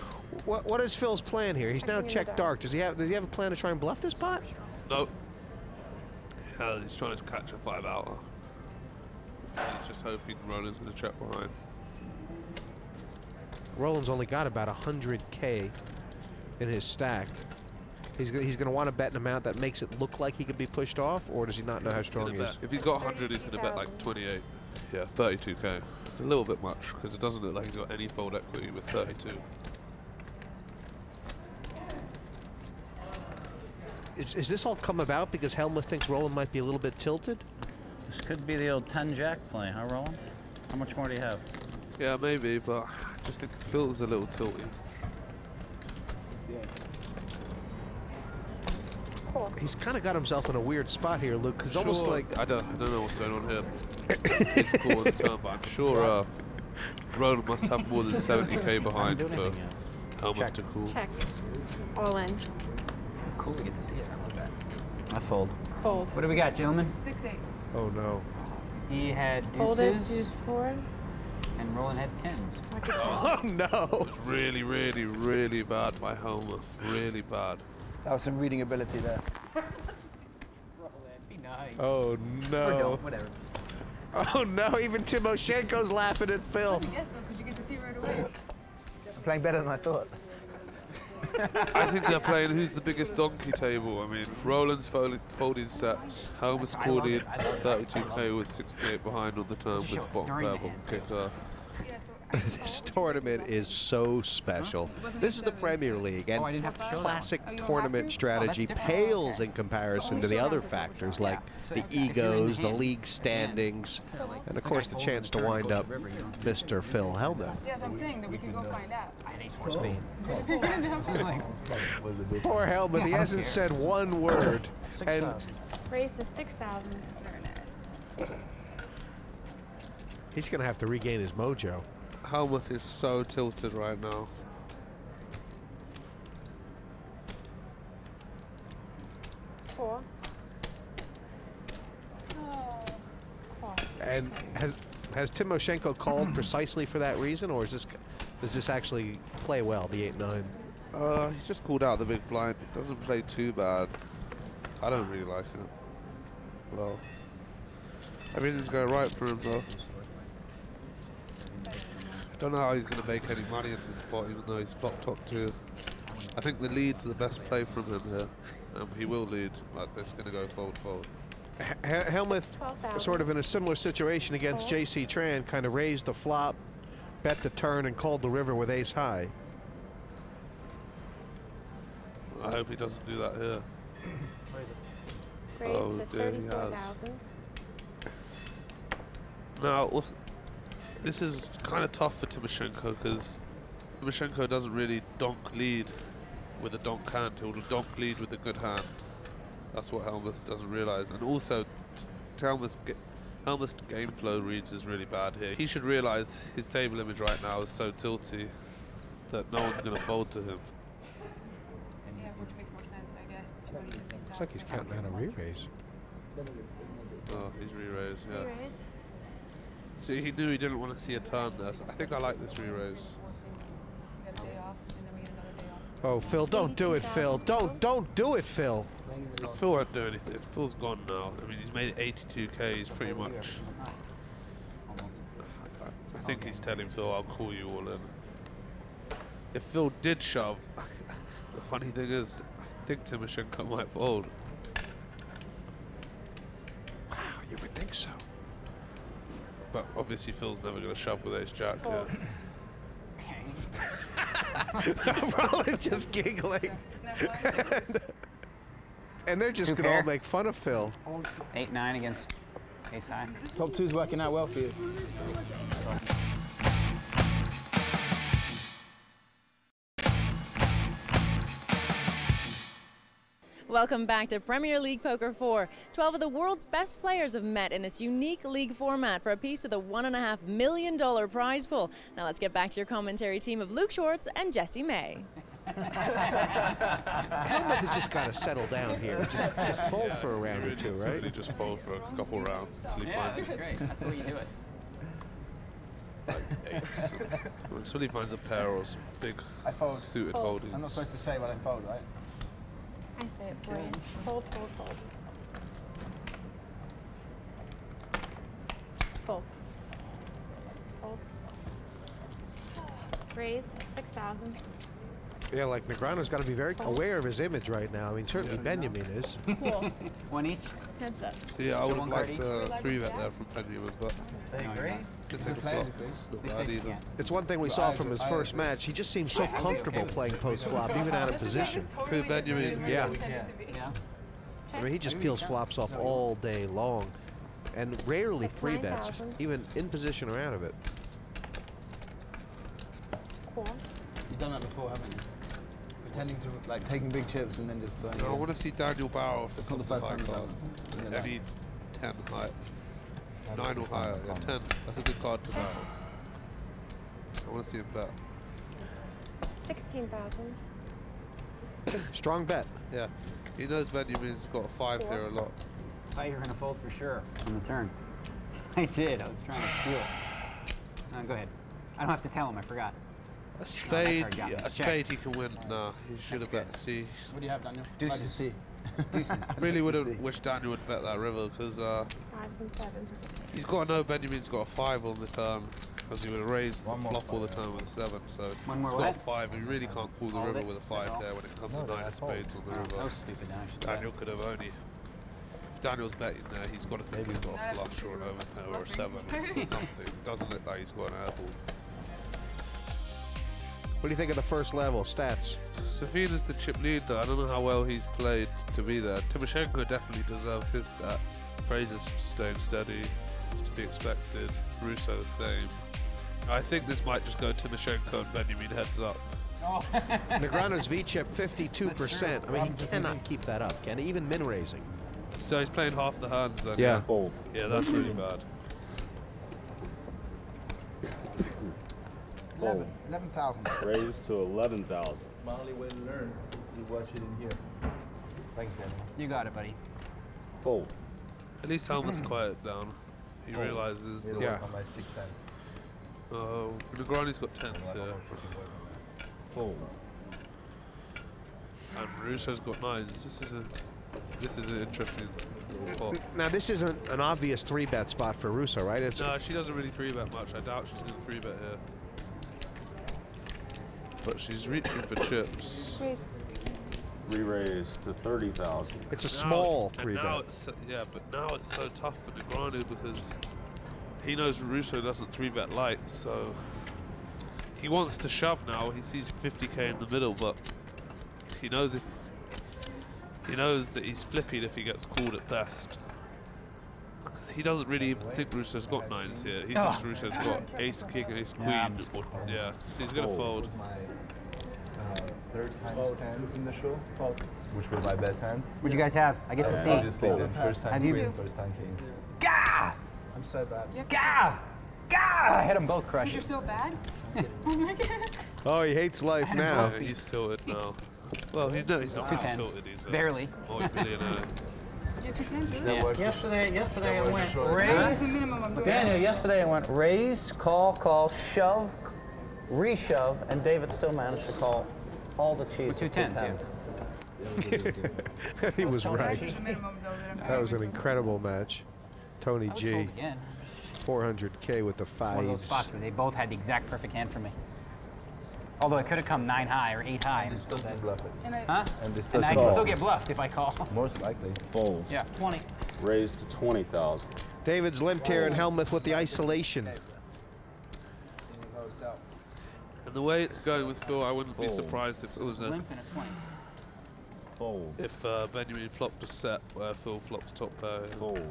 What, what is Phil's plan here? He's now Checking checked dark. dark. Does he have, does he have a plan to try and bluff this pot? No. Hell, he's trying to catch a five out. He's just hoping Roland's going to check behind. Roland's only got about 100k in his stack. He's, he's going to want to bet an amount that makes it look like he could be pushed off, or does he not know how strong he is? If he's got 100, he's going to bet like 28. Yeah, 32k. It's a little bit much because it doesn't look like he's got any fold equity with 32. Is, is this all come about because Hellmuth thinks Roland might be a little bit tilted? This could be the old 10 jack play, huh, Roland? How much more do you have? Yeah, maybe, but I just think Phil's a little tilty. Cool. he's kind of got himself in a weird spot here, Luke. Because almost like I don't, I don't know what's going on here. it's cool on the turn, but I'm sure uh, Roland must have more than 70k behind for anything Hellmuth to call. Check. All in. Cool to get to see it. I love that. I fold. Fold. What do we got, gentlemen? Six eight. Oh no. He had Fold it. deuces, Deuce four. and Roland had tens. Oh no. It's really, really, really bad by Hellmuth. Really bad. That was some reading ability there. Be nice. Oh Or no. don't, whatever. Oh no. Even Timoshenko's laughing at Phil. Yes, though, because you get to see right away. I'm playing better than I thought. I think they're playing who's the biggest donkey table. I mean, Roland's folding, folding sets. Hellmuth's I love calling it. I love it. 32k with 68 behind on the turn with bottom during the pair, this tournament is so special. This is the. Premier League, and Oh, I to show that one. classic Oh, you don't tournament oh, strategy Oh, pales Okay. in comparison only to the other half is what we factors show. like So the if you're the egos, the hand, league hand. standings, and of course the chance and to wind up to river, you don't- Mr. Phil Hellmuth. Yes, I'm saying that we can go find out. I had ace four spade. Poor Hellmuth, he hasn't said one word, and Raise to six thousand. he's going to have to regain his mojo. Hellmuth is so tilted right now. Four. Oh. Call. And has has Timoshenko called precisely for that reason, or is this does this actually play well? The eight nine. Uh, he's just called out the big blind. It doesn't play too bad. I don't really like it. Well, everything's going right for him though. Don't know how he's going to make any money at this spot, even though he's flop top two. I think the lead's the best play from him here. Um, he will lead, but it's going to go fold fold. H- Hellmuth, sort of in a similar situation against Fold. J.C. Tran, kind of raised the flop, bet the turn, and called the river with ace high. I hope he doesn't do that here. Raise Oh, dear, he has. Now, what's- this is kind of tough for Timoshenko because Timoshenko doesn't really donk lead with a donk hand. He'll donk lead with a good hand. That's what Hellmuth doesn't realize. And also, t- Hellmuth's, ga- Hellmuth's game flow reads is really bad here. He should realize his table image right now is so tilty that no one's going to fold to him. Yeah, which makes more sense, I guess, if you don't even think Looks like he's counting out a re-raise. Oh, he's re-raised, yeah. Re-raise. See, he knew he didn't want to see a turn there. So I think I like this re-raise. We get a day off, and then we get another day off. Oh, Phil, don't do it, Phil. Don't, don't do it, Phil. Phil won't do anything. Phil's gone now. I mean, he's made 82k. He's pretty much. I think he's telling Phil, "I'll call you all in." If Phil did shove, the funny thing is, I think Timoshenko might fold. Wow, you would think so. But obviously, Phil's never going to shove with Ace Jack. Oh. Fold. Roland's just giggling. and, and they're just going to all make fun of Phil. Eight nine against ace high. Top two's working out well for you. Welcome back to Premier League Poker 4. 12 of the world's best players have met in this unique league format for a piece of the $1.5 million prize pool. Now let's get back to your commentary team of Luke Schwartz and Jesse May. Hellmuth has just got to settle down here. Just, just fold for a round or two, right? Really just fold for a couple rounds until he finds great. That's the way you do it. eights. until he finds a pair or some big I fold. suited Fold. holdings. I'm not supposed to say what I fold, right? I say it for you. Fold, fold, fold. Fold. Fold. Raise, six thousand. Yeah, like Negreanu's got to be very aware of his image right now. I mean, certainly Benyamine is. Cool. One each. Heads up. So yeah, I would one have liked uh, three bet there from Benyamine, but They agree. could take a flop. It's not They bad say- either. yeah. It's one thing we But saw from his first match. He just seemed so comfortable playing post flop, even out of position. Who, Benyamine? Yeah. Yeah. I mean, he just peels flops off all day long, and rarely That's three bets, even in position or out of it. Cool. You've done that before, haven't you? Tending to like taking big chips and then just throwing. I want to see Daniel Barrow. if It's not the the first time he's done it I 10 high. not 9 or higher. Yeah, 10. That's a good card to battle. I want to see him bet. 16,000. Strong bet. Yeah. He knows Benyamine's got a 5 here a lot. thought you were going to fold for sure on the turn. I did. I was trying to steal. No, go ahead. I don't have to tell him. I forgot. A Oh, spade, card got me. yeah, a spade he can win. Nah, he should have That's bet C. What do you have, Daniel? Deuces. Like to see. Deuces. Really would have wished Daniel would bet that river because uh, Fives and sevens. he's got to know Benyamine's got a 5 on the turn because he would have raised One more flop all the five, time with a 7. So One more he's got what? a 5. He really can't call the river with a 5 there when it comes No, to 9 of spades on the Oh, river. that was stupid. Now Daniel could have only. If Daniel's betting there, he's got to think he's got a flush or an overpair or a 7 or something. Doesn't look like he's got an airball. What do you think of the first level stats? Safina's the chip leader. I don't know how well he's played to be there. Timoshenko definitely deserves his stat. Frazer's staying steady. It's to be expected. Rousso the same. I think this might just go Timoshenko and Benyamine heads up. Oh. Negreanu's V chip 52%. I mean, he cannot keep that up, can he? Even min raising. So he's playing half the hands then. Yeah. Fold. Yeah, that's really bad. 11 11,000. Raised to 11,000. My only way to learn is to watch it in here. Thanks, Daniel. You got it, buddy. Fold. At least Hellmuth's quiet down. He Fold. realizes Need to the Yeah. on my six cents. Oh, Negreanu's got tens I'm like, here. I'm gonna freaking work on that. Fold. And Rousso's got nines. This is a this is an interesting little pot. Now, this isn't an obvious three bet spot for Rousso, right? It's No, she doesn't really three bet much. I doubt she's going to three bet here. But she's reaching for chips. Raise. Re-raise to 30,000. it's a Now- small and three now bet. so- yeah, but now it's so tough for Negreanu because he knows Rousso doesn't three bet light, so he wants to shove now. He sees 50k in the middle, but he knows if he knows that he's flippied if he gets called at best. 'Cause He doesn't really even think Rousso's got nines here. He thinks Oh. Rousso's got ace, king, ace, queen. Yeah, or- yeah, so he's gonna Fold. fold. my uh, third time Fold. hands in the show, Fold. which were my best hands. What'd you guys have? I get to see. Obviously, the Fold. first time Have you- queen, first time kings. Gah! I'm so bad. Gah! Gah! I hit them both So you're so bad? oh my god. Oh, he hates life now. Yeah, he's tilted now. Well, he's no, he's not Two really tens. tilted. He's a Barely. multi-millionaire. You're two tens, That really? works. Yesterday, yesterday I went for sure. That's the raise. minimum I'm doing. Daniel, yesterday I went raise, call, call, shove, reshove, and David still managed to call all the cheese Two with tens, yeah. he was right. That's the minimum though that I'm That doing, was an incredible match. Tony G, 400k with the It's one of those spots where they both had the exact perfect hand for me. Although it could have come nine high or eight high. And You still still dead. can bluff it. And I, Huh? And they And still I can still get bluffed if I call. Most likely. Fold. Yeah, 20. Raised to 20,000. David's limped here in Hellmuth with the isolation. Seeing as I was dealt. And the way it's going with Phil, I wouldn't be surprised if it was a Limp and a 20. Fold. if uh, Benyamine flopped a set where Phil flopped top pair. Fold.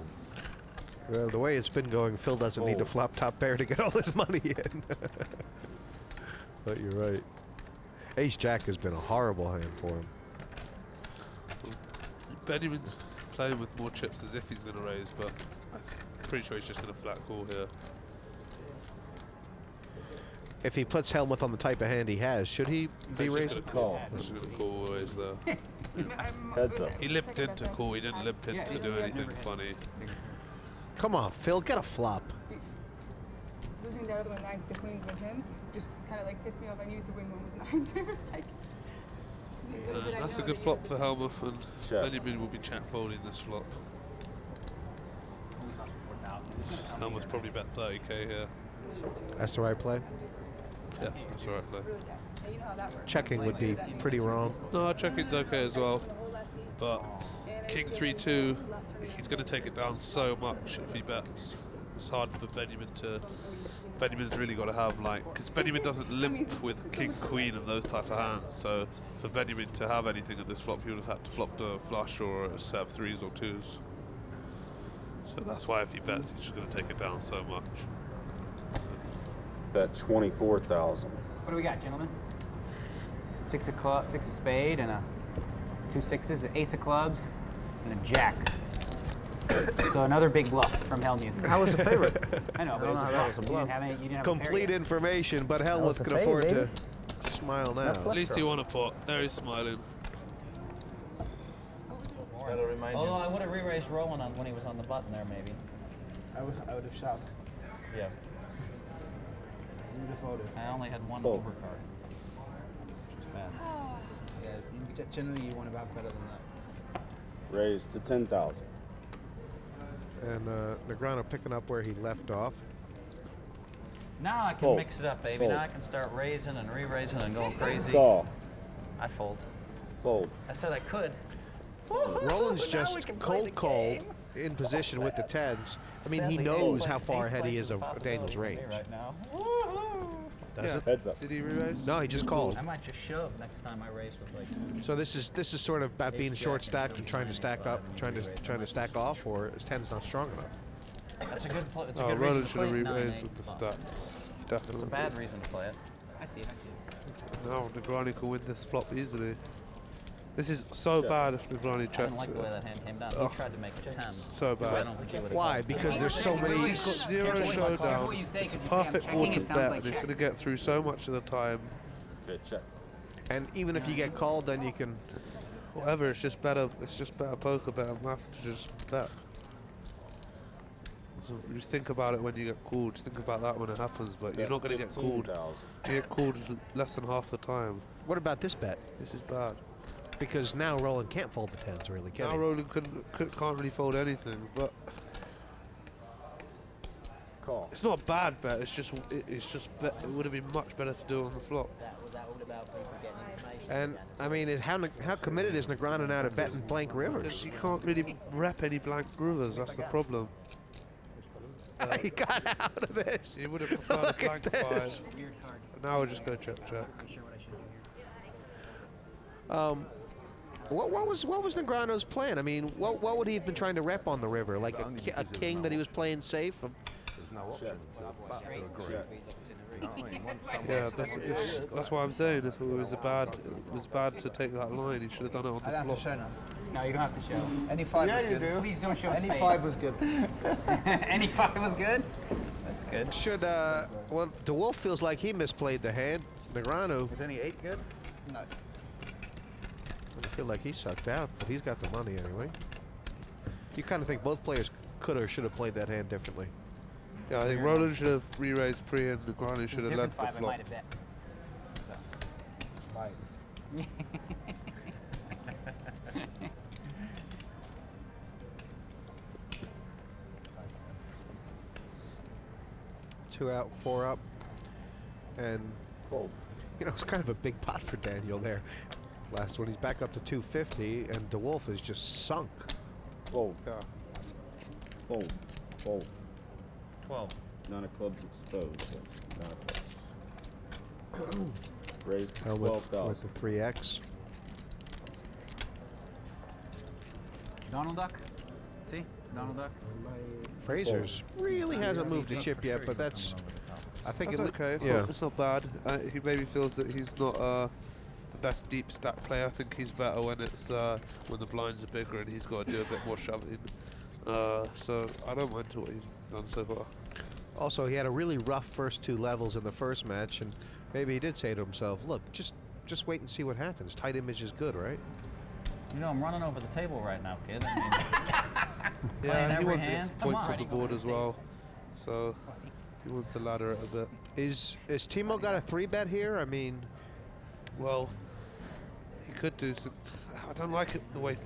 Well, the way it's been going, Phil doesn't need to flop top pair to get all his money in. but you're right. Ace Jack has been a horrible hand for him. Benyamine's playing with more chips as if he's going to raise, but I'm pretty sure he's just going to flat call here. If he puts Hellmuth on the type of hand he has, should he be He's just raised? gonna Call. He's just going to call always there. I'm- Heads up. He limped into call. He didn't limp in Yeah, to do anything funny. Come on, Phil, get a flop. Losing the other one nines to queens with him just kind of like pissed me off. I needed to win one with nines. it was like. little Uh, that's a good flop for Hellmuth, and Check. Benyamine will be check folding this flop. Hellmuth's probably bet 30k here. That's the right play. Yeah, that's the right play. You know how that works. Checking would be pretty wrong. No, checking's okay as well. But King 3-2, he's going to take it down so much if he bets. It's hard for Benyamine to... Benyamine's really got to have like... Because Benyamine doesn't limp with King Queen and those type of hands. So for Benyamine to have anything at this flop, he would have had to flop the flush or a set of threes or twos. So that's why if he bets, he's just going to take it down so much. Bet 24,000. What do we got, gentlemen? six of club, six of spade, and a two sixes, an ace of clubs, and a jack. so another big bluff from Hellmuth. How was a favorite? I know, but don't it was know a how that bluff. was a You bluff. didn't have any, you didn't have a Complete information, but Hellmuth the can fade, afford baby. to smile now. At least he won a pot. There he's smiling. That'll remind Although you. I would have re-raised Roland on when he was on the button there, maybe. I would, I would have shot. Yeah. You would have folded. I only had one Fold. overcard. Which is bad. Yeah, generally you want to have better than that. Raise to 10,000. And uh, Negreanu picking up where he left off. Now I can Fold. mix it up, baby. Fold. Now I can start raising and re-raising and going crazy. Call. I fold. Fold. I said I could. Roland's just cold called in position with the tens. I mean, he knows how far ahead he is of Daniel's range. right now. Does Yeah. it? Heads up. Did he re-raise? No, he just called. I might just shove next time I race with like. So this is this is sort of about being short stacked and trying to stack up, trying to trying to stack off, or is tens not strong enough? That's a good. Pl- it's a Oh, good reason Roland to should have play it nine, re-raised with the Fuck. stats. Definitely. It's a bad reason to play it. I see it, I see it. No, Negreanu can win this flop easily. This is so Check. bad if Negreanu I checks didn't like the way that hand came down. Ugh. He tried to make it 10. So bad. don't think he would've Why? Because there's so many. He's got zero Careful what you call- careful what you showdown. say, It's a 'cause you say I'm perfect checking, water bet, like and he's check. going to get through so much of the time. Okay, check. And even if you get called, then you can. Whatever, it's just better. It's just better poker, better math to just bet. So you think about it when you get called. Just think about that when it happens, but you're not going to get called. 15,000. You get called less than half the time. What about this bet? This is bad. Because now Roland can't fold the tens, really, can Now he? Roland couldn't, could, can't really fold anything, but Call. it's not a bad bet. It's just it, it's just bet, it would have been much better to do on the flop. Was that all about people getting information? And I mean, is how how committed is Negreanu now to betting blank Because rivers? you can't really rep any blank rivers. That's the problem. he got out of this. He would have preferred Look at blank five. this. Weird card. But now we'll just go check check. Not sure what I should do here. Um, what, what was what was Negreanu's plan? I mean, what what would he have been trying to rep on the river? Like a, ki- a king that he was playing safe? There's no option to back to agree. Check. You know what I mean? Once someone Yeah, that's, it's, that's why I'm saying it was a bad it was bad to take that line. He should have done it on the don't have to flop. show now. No, you don't have to show. Any five Yeah, was good. do. Please don't show Any spade. five was good. Any five was good? That's good. Should uh, well, De Wolfe feels like he misplayed the hand. Negreanu, Was any eight good? No. I feel like he sucked out, but he's got the money anyway. You kind of think both players could or should have played that hand differently. Yeah, I think Roland should have re-raised pre and Negreanu should have led the five, I flop. might have bet. So. Right. Two out, four up, and Fold. you know it's kind of a big pot for Daniel there. Last one, he's back up to 250, and De Wolfe is just sunk. Fold. Fold. Fold. 12. Nine of clubs exposed. Yes. Nine of clubs. Raise to Hellmuth with 12,000. the 3x. Donald Duck. See? Donald Duck. Frazer's really hasn't moved the chip yet, but that's. I think That's it. okay. It's, yeah. not, it's not bad. Uh, he maybe feels that he's not uh, the best deep stack player. I think he's better when it's uh, when the blinds are bigger and he's got to do a bit more shoving. Uh, so I don't mind what he's done so far. Also, he had a really rough first two levels in the first match, and maybe he did say to himself, "Look, just just wait and see what happens. Tight image is good, right?" You know, I'm running over the table right now, kid. I mean, Yeah, he wants hand. its Come points on. on the board as well. So he wants to ladder it a bit. Is is Timo got a three bet here? I mean, Well, he could do some. I don't like it the way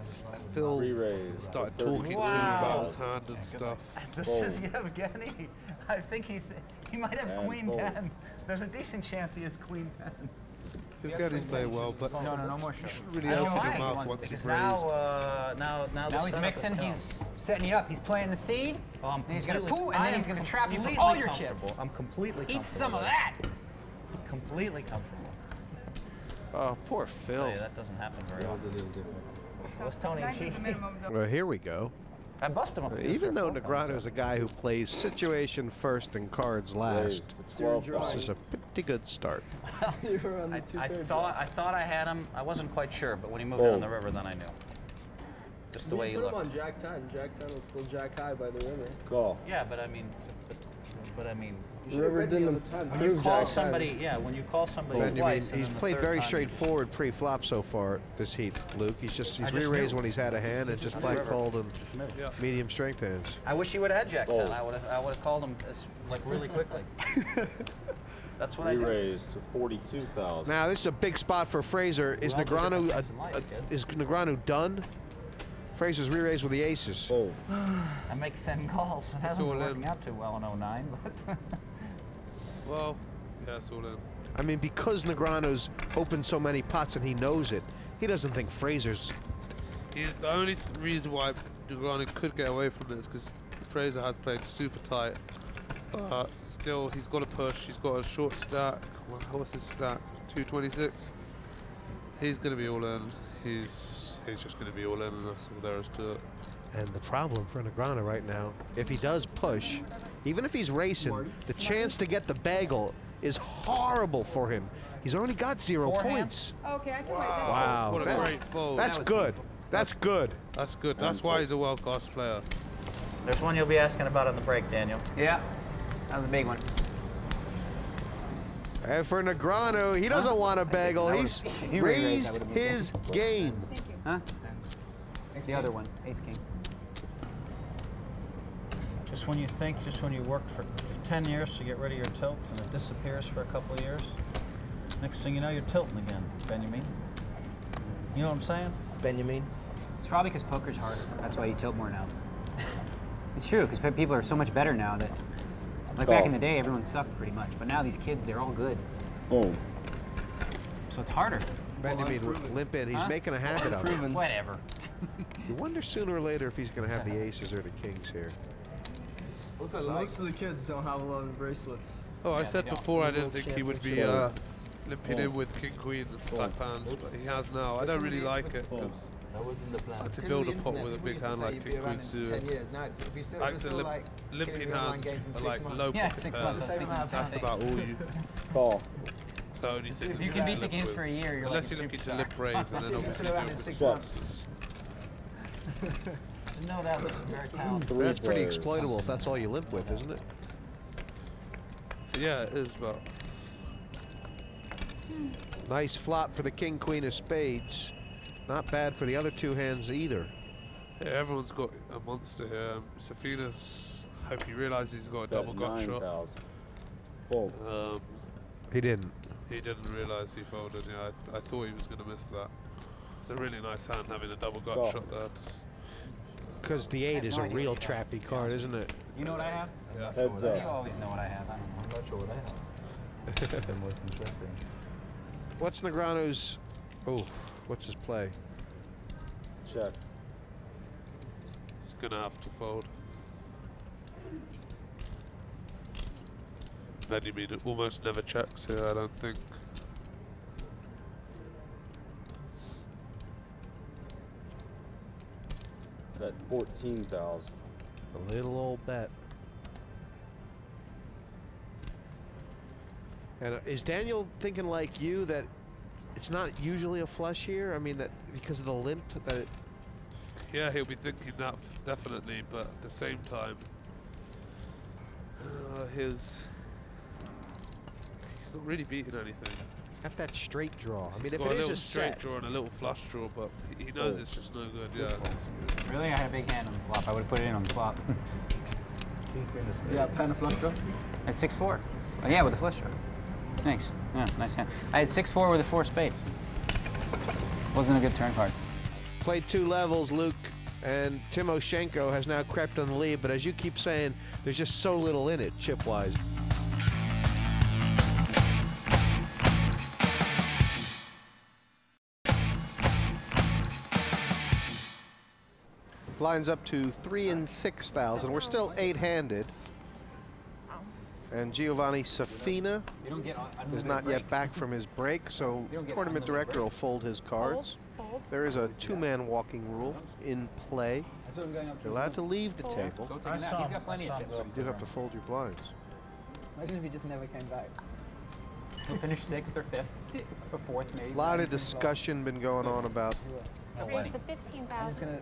Phil Re-raise started 30. talking to him about his hand and stuff. This Fold. is Yevgeny. I think he th he might have And queen fold. 10. There's a decent chance he has queen 10. Yevgeny's playing well, but No, no, no more you show. shouldn't really open know your mouth once to, you've now, uh, now, now, Now he's mixing, he's setting you up. He's playing the seed, Oh, I'm and he's gonna completely- poo, and I then he's gonna trap you for all your chips. I'm completely Eat some of that. Completely comfortable. Oh, poor Tell Phil. you, that doesn't happen very That was often. a little. What's Tony Nine's G? is the minimum. though. Well, here we go. I bust him up. Even though Negreanu is a guy who plays situation first and cards last, this is a pretty good start. you were on the I, I thought I thought I had him. I wasn't quite sure, but when he moved down the river, then I knew. Just the way he put him looked. on Jack 10. Jack 10 was still Jack high by the river. Call. Yeah, but I mean, but, but I mean, You should have read me on the 10. when you call somebody, yeah, when you call somebody Benyamine, twice, and he's played very time you straightforward pre-flop so far this heat, Luke. He's just he's re-raised when he's had a hand and Just just knew. black called and Just knew. Yeah. medium strength hands. I wish he would have had Jack Fold. 10. I would have I would have called him like really quickly. That's what I did. Re-raise to 42,000. Now this is a big spot for Frazer. Is Well, different Negreanu place in life, uh, is Negreanu done? Frazer's re-raised with the aces. Fold. I make thin calls. It hasn't been working out too well in 09, but Well, yeah, it's all in. I mean, because Negreanu's opened so many pots and he knows it, he doesn't think Frazer's. He's the only th- reason why Negreanu could get away from this because Frazer has played super tight. But still, he's got a push. He's got a short stack. Well, What's his stack? 226. He's going to be all in. He's he's just going to be all in, and that's all there is to it. And the problem for Negreanu right now, if he does push, even if he's racing, the chance to get the bagel is horrible for him. He's already got zero Four points. Okay, I can wait. That's Wow, What a that- great fold. that's good. That's good. That's good. That's why he's a world-class player. there's one you'll be asking about on the break, Daniel. Yeah, that was a big one. And for Negreanu, he doesn't want a bagel. He's would've- if you re-raised, that raised would've been his game. Huh? the other one, ace king. Just when you think, just when you worked for 10 years to get rid of your tilt and it disappears for a couple of years, next thing you know, you're tilting again, Benyamine. You know what I'm saying? Benyamine. It's probably because poker's harder. That's why you tilt more now. it's true, because people are so much better now that, like back in the oh. day, everyone sucked pretty much. But now these kids, they're all good. Fold. So it's harder. Benyamine limp in. He's Huh? making a habit of it. Whatever. You wonder sooner or later if he's going to have the aces or the kings here. What's that like? Most of the kids don't have a lot of bracelets. Oh, I said before I didn't think he would be championship uh, limping Fold. in with King Queen type hands, but he has now. I don't really like it because That wasn't the plan. to build a pot with a big hand like King Queen suited. years. Now it's, if he's still, Like the limp, limping hands are like low Yeah, pocket six months, That's about all you. Call. The only thing If that you you can beat the game for a year, you're Unless like a you're looking to superstar. lip raise and then obviously around do in six that looks very talented. Three That's pretty exploitable if that's all you live with, isn't it? Yeah, it is, but Nice flop for the king, queen of spades. Not bad for the other two hands either. yeah, everyone's got a monster here. Um, Safina's, hope he realizes he's got a double gut shot. 9,000. Um, He didn't. he didn't realize he folded. Yeah, I, I thought he was going to miss that. It's a really nice hand having a double gut shot there. Because the eight is a real trappy card, isn't it? You know what I have? Yeah. Heads You up. always know what I have. I don't know. I'm not sure what I have. the most interesting. What's Negreanu's... Oh, what's his play? Check. He's going to have to fold. Benyamine almost never checks here, I don't think. Bet 14,000. A little old bet. And uh, is Daniel thinking like you that it's not usually a flush here? I mean, that because of the limp, that it, Yeah, he'll be thinking that definitely, but at the same time, uh, his he's not really beating anything. Have that straight draw. I mean, He's if got it a little straight set, draw and a little flush draw, but he, he knows Oh. it's just no good. Yeah, Really? I had a big hand on the flop. I would have put it in on the flop. King queen of spades. Yeah, pen a flush draw. At six four. Oh, yeah, with a flush draw. Thanks. Yeah, nice hand. I had six four with a four spade. Wasn't a good turn card. played two levels, Luke, and Timoshenko has now crept on the lead. But as you keep saying, there's just so little in it, chip-wise. Blinds up to three and six thousand. We're still eight-handed. And Giovanni Safina You don't get. I don't is not break. yet back from his break, so You don't get tournament unlimited director will fold his cards. Fold. There is a two-man walking rule in play. saw him going up to You're allowed to leave the Fold. table. Go take a I nap. saw He's got plenty of saw him you do have to fold your blinds. Imagine if he just never came back. He'll finish sixth or fifth or fourth, maybe. A lot of discussion been going on about Raise to 15,000.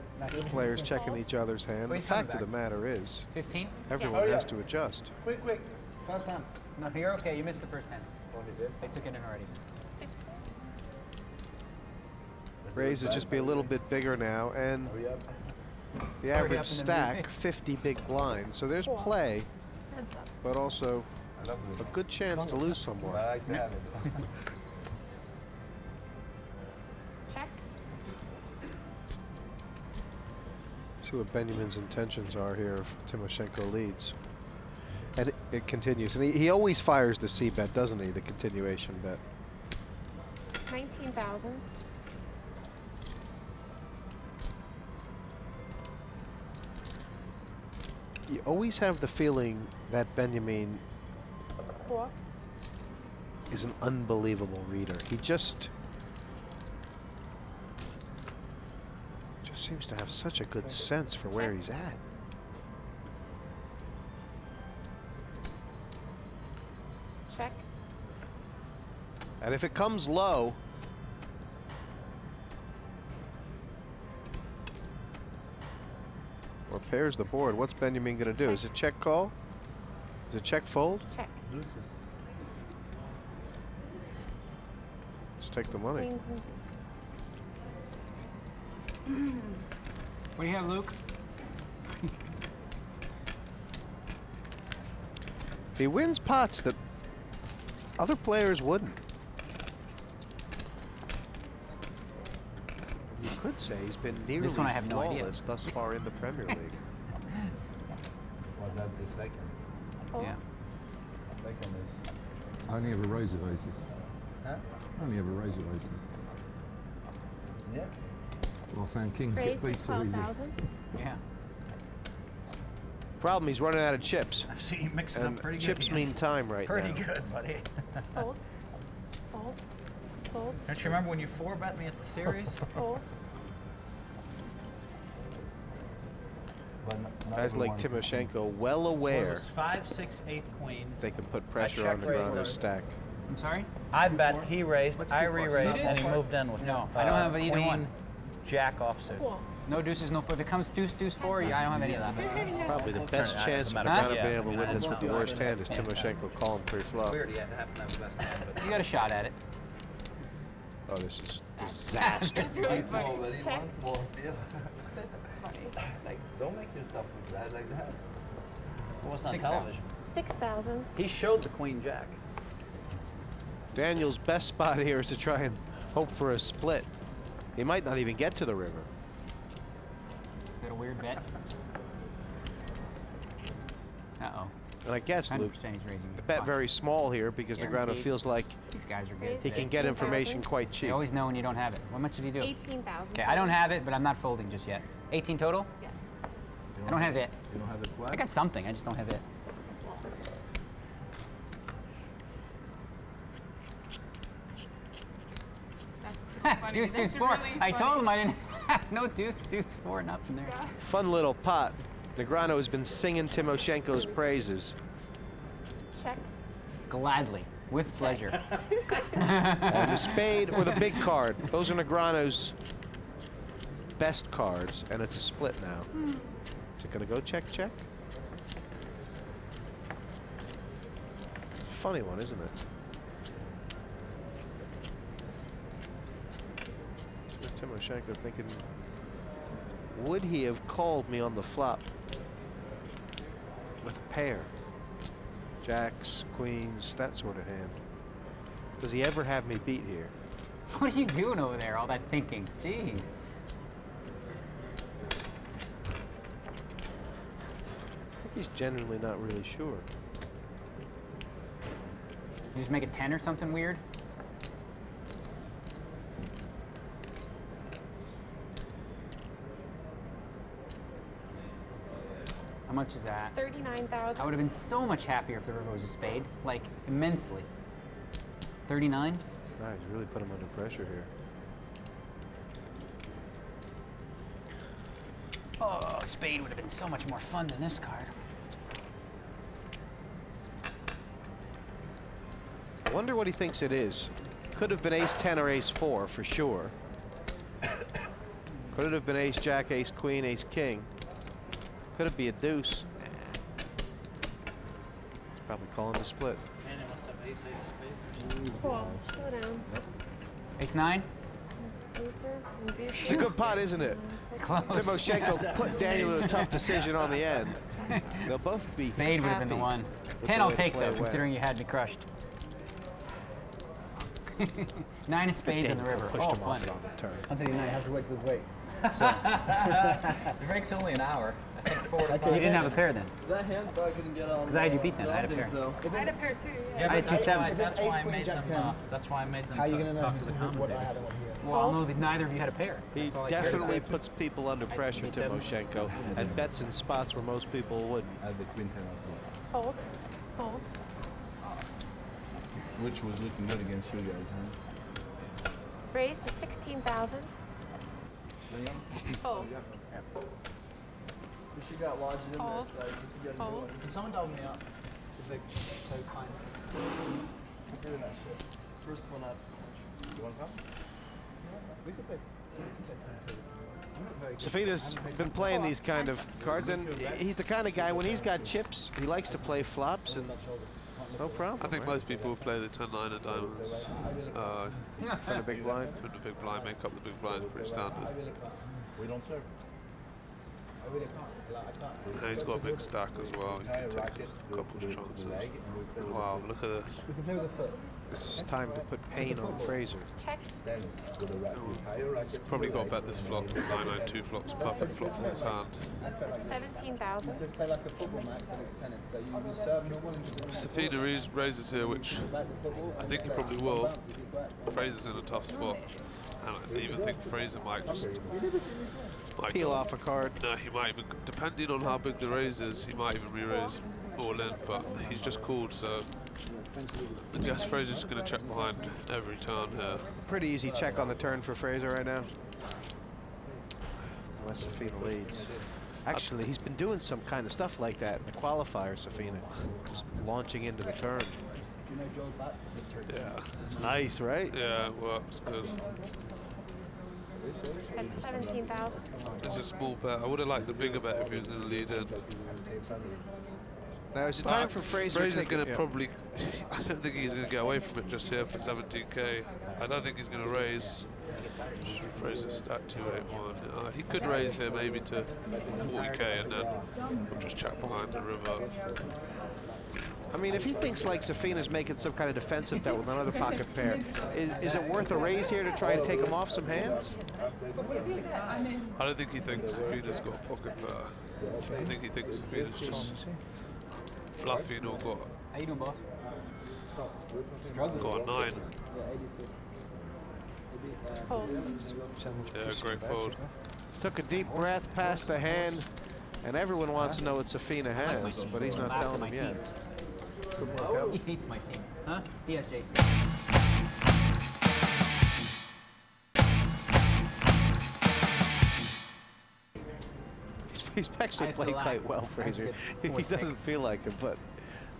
players checking each other's hand. Oh, The fact of the matter is, 15? everyone yeah. has to adjust. Quick, quick. First hand. No, you're okay. You missed the first hand. Oh, he did? They took it in already. Raise is just be a little bit bigger now, and the average up and then stack, 50 big blinds. So there's play, but also a good chance to lose someone. See what Benyamine's intentions are here if Timoshenko leads. And it, it continues. And he, he always fires the C bet, doesn't he? The continuation bet. 19,000. You always have the feeling that Benyamine Four. is an unbelievable reader. He just seems to have such a good sense for where he's at. Check. And if it comes low, or pairs the board, what's Benyamine going to do? Is it check call? Is it check fold? Check. Deuces. Let's take the money. Queens and deuces. What do you have, Luke? He wins pots that other players wouldn't. You could say he's been nearly one I have no idea. flawless thus far in the Premier League. Well, that's the second. Fold. Yeah. Second is. I only have a raise of aces. Huh? I only have a raise of aces. Yeah. Well, I found kings Raise get to beat too easy. 12,000. Yeah. Problem, he's running out of chips. I've seen you mix it And up pretty good. chips mean time right Pretty now. good, buddy. Fold. Fold. Fold. Don't you remember when you four bet me at the series? Fold. But not, not Guys like Timoshenko well Well, it aware was five, six, eight, queen. they can put pressure on the raised stack. I'm sorry? I bet he raised, What's I re-raised, and he moved in with No, uh, I don't have either queen, one. Jack offsuit. Cool. No deuces, no. If it comes deuce, deuce, four, yeah, I don't have any of that. Probably the best Turn it out, chance as of a matter Grano being able to I win this with the worst hand is Timoshenko calling pre-flop. Weird, yeah, have to have the best hand, but You got a shot at it. Oh, this is disaster. That's really Small, funny. but he Check. wants more. Yeah. That's funny. Like, don't make yourself look bad like that. it wasn't on Six television. 6,000. He showed the queen jack. Daniel's best spot here is to try and hope for a split. He might not even get to the river. Got a weird bet. Uh-oh. And I guess, 100% Luke, he's raising. the bet Fine. very small here because Negreanu Guaranteed. feels like These guys are good. He can get 18,000. information quite cheap. You always know when you don't have it. How much did he do? 18,000. Okay, I don't have it, but I'm not folding just yet. 18 total? Yes. I don't have it. You don't have the quads? I got something, I just don't have it. deuce, That's deuce, four. really I told him I didn't have no deuce, deuce, four, nothing there. Fun little pot. Negreanu has been singing Timoshenko's praises. Check. Gladly, with pleasure. And the spade or the big card. Those are Negreanu's best cards, and it's a split now. Is it going to go check, check? Funny one, isn't it? So Timoshenko thinking, would he have called me on the flop with a pair? Jacks, queens, that sort of hand. Does he ever have me beat here? what are you doing over there, all that thinking? Jeez. I think he's genuinely not really sure. You just make a 10 or something weird? How much is that? 39,000. I would have been so much happier if the river was a spade, like immensely. 39? Wow, he's really put him under pressure here. Oh. Oh, spade would have been so much more fun than this card. I wonder what he thinks it is. Could have been ace 10 or ace 4 for sure. Could it have been ace jack, ace queen, ace king? Could it be a deuce? Nah. He's probably calling the split. And it must have ace eight of spades Cool. Slow down. Ace nine? Deuces and deuces. It's a good pot, isn't it? Close. Timoshenko put Daniel in a tough decision on the end. They'll both be Spade would have been the happy one. Ten the I'll take though, away. considering you had me crushed. Nine of spades in the river. Pushed Oh, him off fun. it on the turn. Anthony, now you have to wait till the break. the break's only an hour. I think four to Okay. You didn't have a pair then. That hand so I couldn't get on. 'Cause I had you beat then, I had a pair. though. I had a pair too. Yeah, Yeah. I had that's, that's why, that's ace, why I queen, made jack them. ten, Uh, that's why I made them how are you going to know talk who's to the what I commentator. had and what he had? Well, I'll know that neither of you had a pair. He That's all I cared definitely puts people under pressure, Eight seven. Timoshenko, and bets in spots where most people wouldn't. I had the queen ten as well. Fold. Fold. Which was looking good against you guys, huh? Raise to 16,000. Fold. She got lodged in there, Fold. so I just got to Fold. do it. Can someone double me up? If they're so kind. We're doing that shit. First one up. You want to come? We could play. we could play ten, two. I'm not very good. Safina's been playing these kind of cards, and he's the kind of guy, when he's got chips, he likes to play flops, and no problem. I think most people would play the 10 9 of diamonds. Uh, From the big blind. from the big blind, make up the big blind, pretty standard. I really can't. We don't serve. I really can't. Like, I can't. And he's got a big stack as well. He can take a couple of chances. Wow, look at this. We can play with the foot. It's time to put pain on Frazer. Check. He's probably got to bet this flop. 992 flops, perfect flop in his hand. Let's play like 17,000. Let's like a football match, but it's tennis. So you, you serve normal and just Safina raise- raises here, which like the football. I think he probably will. Frazer's in a tough spot. And I even think Frazer might just might Peel off a card. No, he might even, depending on how big the raise is, he might even re-raise all in, but he's just called, so I guess Frazer's going to check behind every turn here. Pretty easy check on the turn for Frazer right now. Unless Safina leads. Actually, he's been doing some kind of stuff like that in the qualifier, Safina. Just launching into the turn. You know Joe Bat? Yeah. It's nice, right? Yeah, it works good. At 17,000. It's a small bet. I would have liked the bigger bet if he was going to lead in. Now, is it But time for Frazer to Frazer's going to Yeah. probably. I don't think he's going to get away from it just here for 17k. I don't think he's going to raise. Frazer's at 281. Uh, he could raise here maybe to 40k and then we'll just check behind the river. I mean, if he thinks like Safina's making some kind of defensive bet with another pocket pair, is, is it worth a raise here to try and take him off some hands? I don't think he thinks Safina's got a pocket pair. I think he thinks Safina's just bluffing or got, How you doing, boss? got a 9. Fold. Yeah, great fold. Took a deep breath past the hand, and everyone wants to know what Safina has, but he's not telling them yet. He hates my team. Huh? He has He's, he's actually I played quite well, I Frazer. he doesn't feel like it, but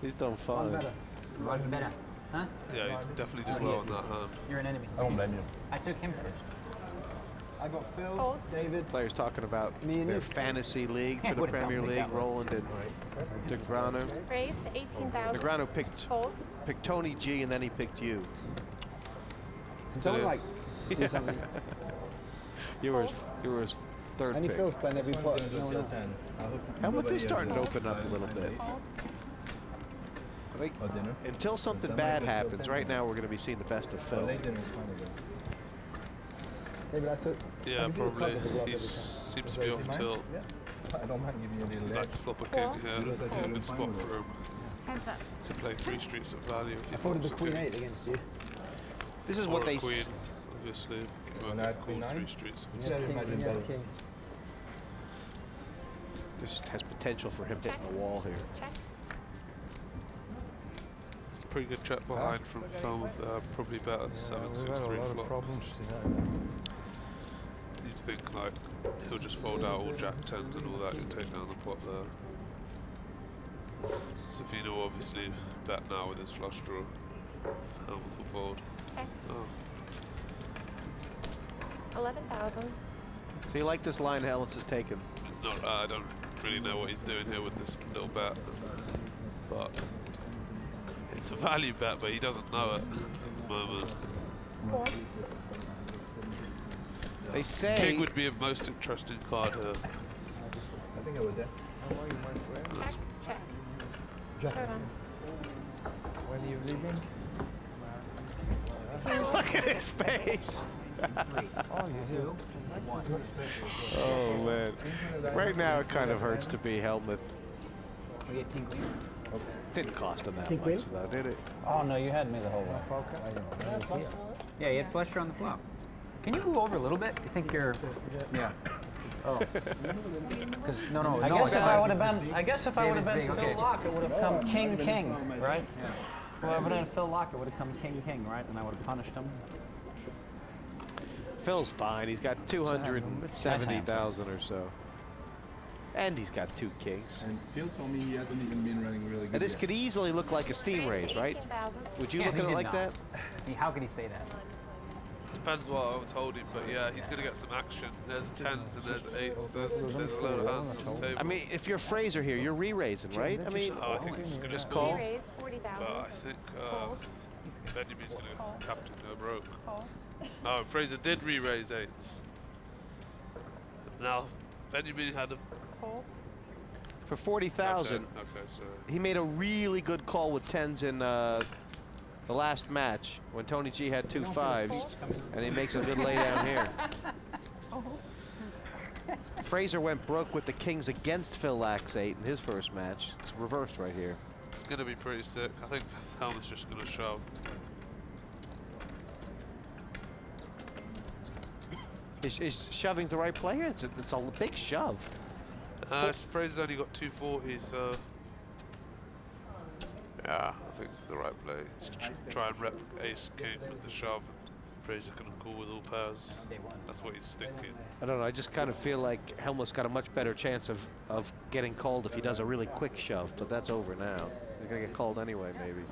he's done fine. One better. Huh? Yeah, he definitely did Oh, well on that hand. You're an enemy. I don't blame you. I took him first. I got Phil, Fold. David. Players talking about Me and their you. fantasy league for the Premier League. Roland and Negreanu. Raise 18,000. Negreanu picked Fold. picked Tony G, and then he picked you. Can someone Yeah. like do something? You were his, you were his third Only pick. Phil's playing every pot. No one else. How about this starting to open up a little bit? I think Oh, until something bad happens, right now we're going to be seeing the best of Phil. Late dinner is I guess. Saw. Yeah, can probably. cup of He seems to be off tilt. Yeah. I don't mind giving you a little Like leg. to flop a king here. Fold. Be a good spot for him. Heads up. To play three streets of value. if he I folded the flops queen eight against you. This is Or what they s- queen, obviously. You won't I queen called nine? three streets. You had Yeah, imagine you better. king. This has potential for him hitting the wall here. Check. It's a pretty good check behind from Phil with uh, probably better 7 6 3 flop. problems today. Needs think like he'll just fold out all jack tens and all that and take down the pot there. Safina obviously bet now with his flush draw. Hellmuth will fold. Okay. Oh. 11,000. So you like this line Hellmuth's has taken? Not, uh, I don't really know what he's doing here with this little bet, but it's a value bet, but he doesn't know it at the moment. They say King would be a most interesting card here. I think I would. How are you, my friend? Check, check. Jack. Hold on. When are you leaving? Look at his face. Oh, you do? oh man. Right now it kind of hurts to be Helmuth. We oh, get king queen. Didn't cost him that King, much though, did it? Oh no, you had me the whole way. Yeah, you had flush draw on the flop. Can you move over a little bit? You think you're? Yeah. Oh. Because no, no. I no, guess if I would have been, I guess if I would have been Phil big, okay. Laak, it would have come king king, right? If I would have been Phil Laak, it would have come king king, right? And I would have punished him. Phil's fine. He's got 270,000 or so. And he's got two kings. And Phil told me he hasn't even been running really good. And this yet. could easily look like a steam raise, right? 18,000. Would you Yeah, look at it like not. that? I mean, how could he say that? Depends what I was holding, but yeah, he's going to get some action. There's tens and there's eights. There's, there's a load of hands on the table. I mean, if you're Frazer here, you're re-raising, right? I mean, Oh, I think he's going just to call. Raise 40,000. But I think uh, Benyamine's going to captain go broke. Fold. Oh, Frazer did re-raise eights. Now, Benyamine had a... Fold. For 40,000, Okay, okay, so... he made a really good call with tens in uh, the last match when Tony G had two fives, and he makes a good lay down here. Frazer went broke with the kings against Phil Laak's eight in his first match. It's reversed right here. It's going to be pretty sick. I think Hellmuth's just going to shove. Is, is shoving's the right player? It's a, it's a big shove. Uh, Frazer's only got 240, so... Yeah, I think it's the right play. Just tr- try and rep ace king with the shove. and Frazer can call with all pairs. That's what he's thinking. I don't know. I just kind of feel like Hellmuth's got a much better chance of, of getting called if he does a really quick shove, but that's over now. He's going to get called anyway, maybe.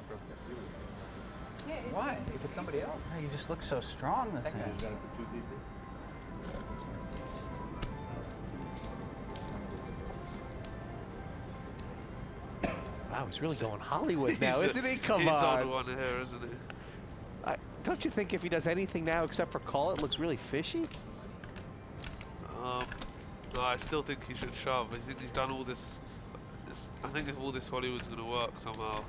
Why? If it's somebody else. Oh, you just look so strong this hand. Wow, he's really going Hollywood now, isn't he? Come he's on. on one here, isn't he? I, don't you think if he does anything now except for call, it looks really fishy? Um, no, I still think he should shove. I think he's done all this. this I think all this Hollywood's going to work somehow.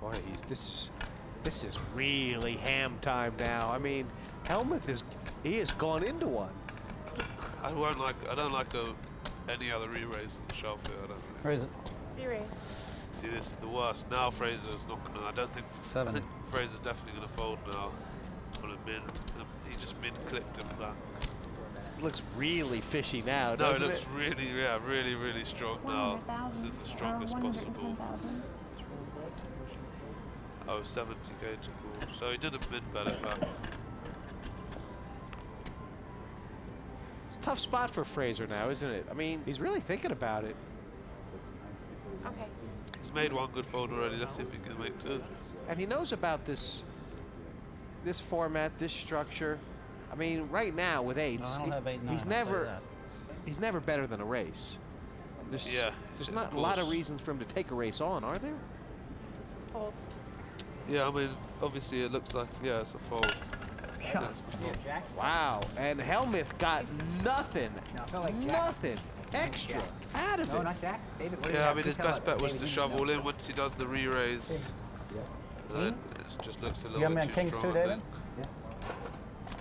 Boy, he's, this is this is really ham time now. I mean, Helmuth is he has gone into one. I won't like. I don't like the any other re-raise than shove here. I don't. think. Where is it? Erase. See, this is the worst. Now Frazer's not gonna. I don't think. Seven. I think Frazer's definitely gonna fold now. On a min. He just min clicked him back. Looks really fishy now, No, it doesn't looks really, yeah, really, really strong now. This is the or strongest possible. 110,000. Oh, 70k to call. So he did a bit better, it back. It's a tough spot for Frazer now, isn't it? I mean, he's really thinking about it. Okay. He's made one good fold already. Let's see if he can make two. And he knows about this this format, this structure. I mean, right now with eights, No, he- eight, he's I'll never he's never better than a race. There's, Yeah, there's not a lot of reasons for him to take a race on, are there? Fold. Yeah, I mean, obviously it looks like, yeah, it's a fold. Yeah. Wow, and Helmuth got nothing, No, like nothing extra out of No, it. not Jacks. David, what do you Yeah, I mean, his best bet was David, to shove all in once he does the re-raise. Then hmm? it just looks a You little have me bit on too kings strong, too, David? think.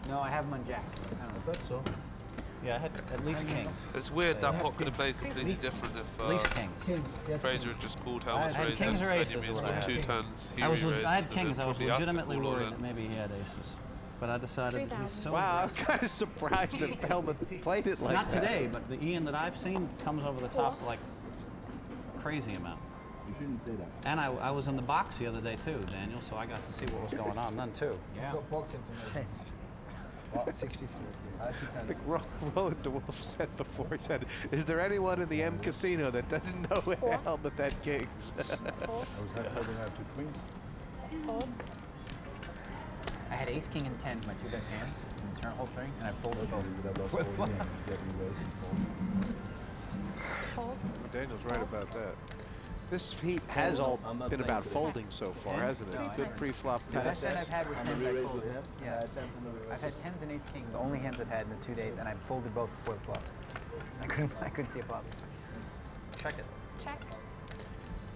No, I have him on Jack. I don't know. so. Yeah, I had at least kings. It's weird that pot could have played completely different if At least uh, kings. Kings. Frazer had just called I Hellmuth's had raises. kings or and aces is Benyamine's what I had. two tens. He I was, leg- I had kings. I was probably asked to legitimately worried that maybe he had aces. But I decided he's 3,000. so Wow, I was kind of surprised that Helmuth played it like Not that. today, but the Ian that I've seen comes over the top like crazy amount. You shouldn't say that. And I, I was in the box the other day too, Daniel, so I got to see what was going on then too. I've got box information. What? 63. I have two I tens. think Ro- Roland De Wolfe said before, he said, is there anyone in the M Casino that doesn't know a helmet that kicks? I was ha- holding out two queens. Folds. I had ace, king, and 10, my two best hands in the turn whole thing, and I folded both. You would have lost Flip all flop. in and get erased. Folds. Daniel's right about that. This heat has oh, all been about folding so far, hasn't it? Good pre-flop. The best hand I've had was tens I folded. Yeah. I've had tens and ace king, the only hands I've had in the two days, and I folded both before the flop. I couldn't, I couldn't see a flop. Check it. Check.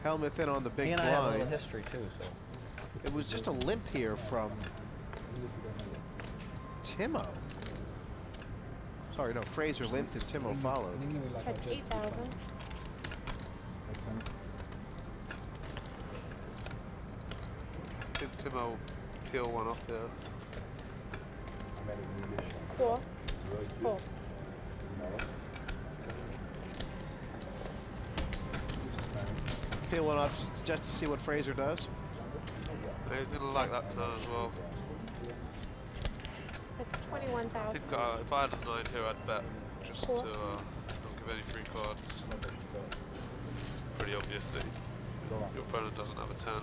Hellmuth in on the big and blind. I have a little history too, so. It was just a limp here from Timo. Sorry, no, Frazer limped and Timo followed. 8,000. Did Timo peel one off there? I made it in English. Four. Right, good. Folds. Doesn't matter. Peel one up just to see what Frazer does. Yeah, he's gonna like that turn as well. That's I 21,000. think uh, if I had a nine here, I'd bet just to uh, not give any free cards. Pretty obvious that your opponent doesn't have a ten.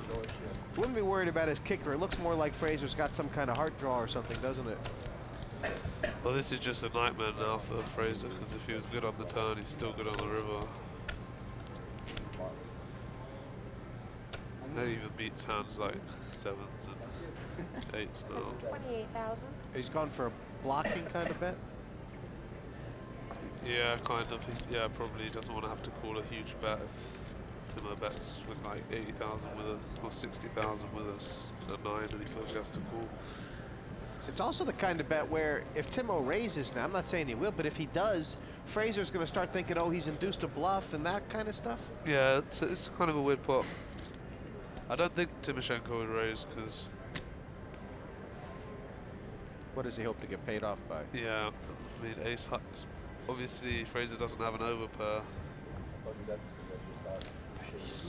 Wouldn't be worried about his kicker. It looks more like Frazer's got some kind of heart draw or something, doesn't it? Well, this is just a nightmare now for Frazer because if he was good on the turn, he's still good on the river. That even beats hands like sevens and eights now. That's 28,000. He's gone for a blocking kind of bet. Yeah, kind of. Yeah, probably doesn't want to have to call a huge bet if Timo bets with like 80,000 with a, or 60,000 with a, s- a 9 and he feels he has to call. It's also the kind of bet where if Timo raises now, I'm not saying he will, but if he does, Frazer's going to start thinking, oh, he's induced a bluff and that kind of stuff. Yeah, it's, it's kind of a weird pot. I don't think Timoshenko would raise because, What does he hope to get paid off by? yeah, I mean, ace. Obviously, Frazer doesn't have an overpair.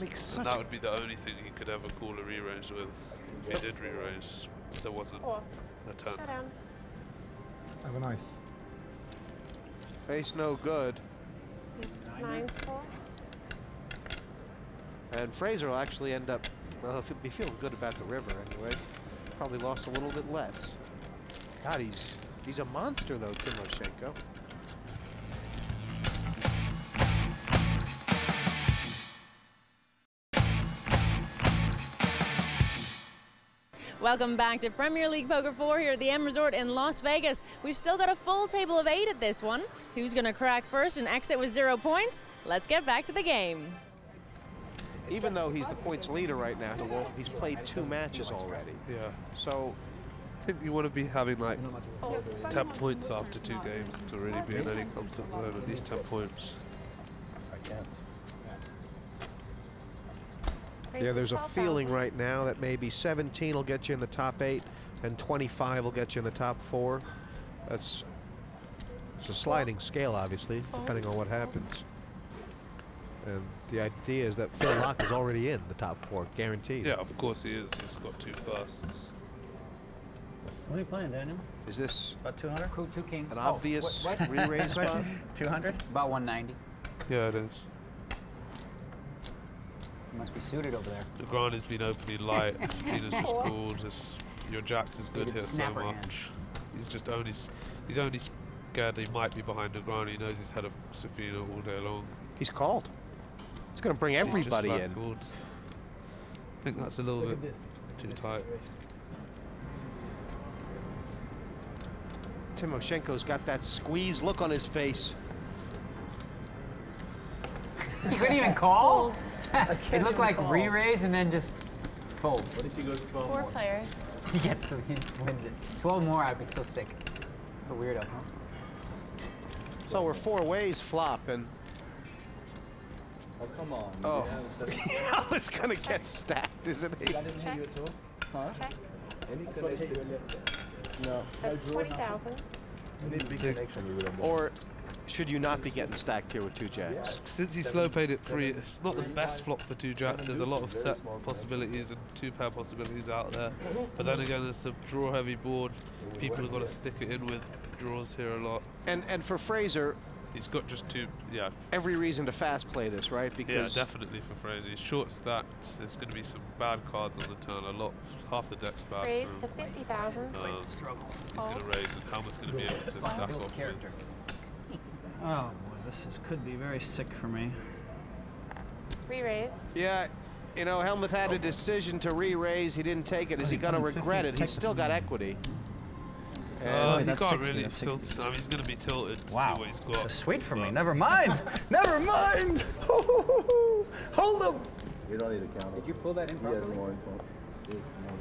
Makes And that a would be the only thing he could ever call a re-raise with. If he did re-raise, there wasn't Four. a turn. Shut down. Have a nice. Ace no good. Nine's full. And Frazer will actually end up, well, he'll be feeling good about the river anyways. Probably lost a little bit less. God, he's he's a monster though, Timoshenko. Welcome back to Premier League Poker 4 here at the M Resort in Las Vegas. We've still got a full table of eight at this one. Who's going to crack first and exit with zero points? Let's get back to the game. Even though he's the points leader right now, De Wolfe, he's played two matches already. Yeah. So I think you want to be having like 10 points after two games to really be in any comfort zone, at least 10 points. I can't. Yeah, there's a 12,000. feeling right now that maybe 17 will get you in the top eight and 25 will get you in the top four. That's it's a sliding scale, obviously, depending on what happens. And the idea is that Phil Laak is already in the top four, guaranteed. Yeah, of course he is. He's got two firsts. What are you playing, Daniel? Is this About 200? Two, two kings. Oh, an Oh, obvious what- what? re-raise spot? 200? About 190. Yeah, it is. You must be suited over there. The grind has been openly light. Venus just called. Just, your jacks is good here so much. hand. He's just only he's only scared he might be behind the grind. He knows he's head of Safina all day long. He's called. He's going to bring He's just everybody in. called. I think that's a little Look bit this. too This tight. situation. Timoshenko's got that squeeze look on his face. You couldn't even call? it looked like re-raise and then just fold. What if he goes 12 Four more? players. He gets to he just wins it. 12 more, I'd be so sick. A weirdo, huh? So we're four ways flopping. Oh, come on. you Oh. didn't have it's going to get stacked, isn't it? That didn't hit you at all? Huh? Check. Any That's what hit you a connection, little bit. No. That's no draw, nothing. 20,000. any big connection, we would have. Or should you not be getting stacked here with two jacks? Since he slow played it three, it's not the best flop for two jacks. There's a lot of set possibilities and two pair possibilities out there. But then again, it's a draw heavy board. People have got to stick it in with draws here a lot. And and for Frazer, he's got just two. Yeah. Every reason to fast play this, right? Because Yeah, Because definitely for Frazer. He's short stacked. There's going to be some bad cards on the turn. A lot, half the deck's bad. Raise to him. 50,000. Um, he's going to raise, and Hellmuth's going to be able to stack off with. Oh boy, this is could be very sick for me. Re-raise. Yeah, you know, Helmuth had a decision to re-raise. He didn't take it. Is he going to regret it? He's still got equity. Uh, And he can't really tilt. I mean, he's going to be tilted to Wow. see what he's got. That's sweet for me. Never mind. Never mind. Hold him. You don't need to count Did you pull that in He has properly? more info. He has more than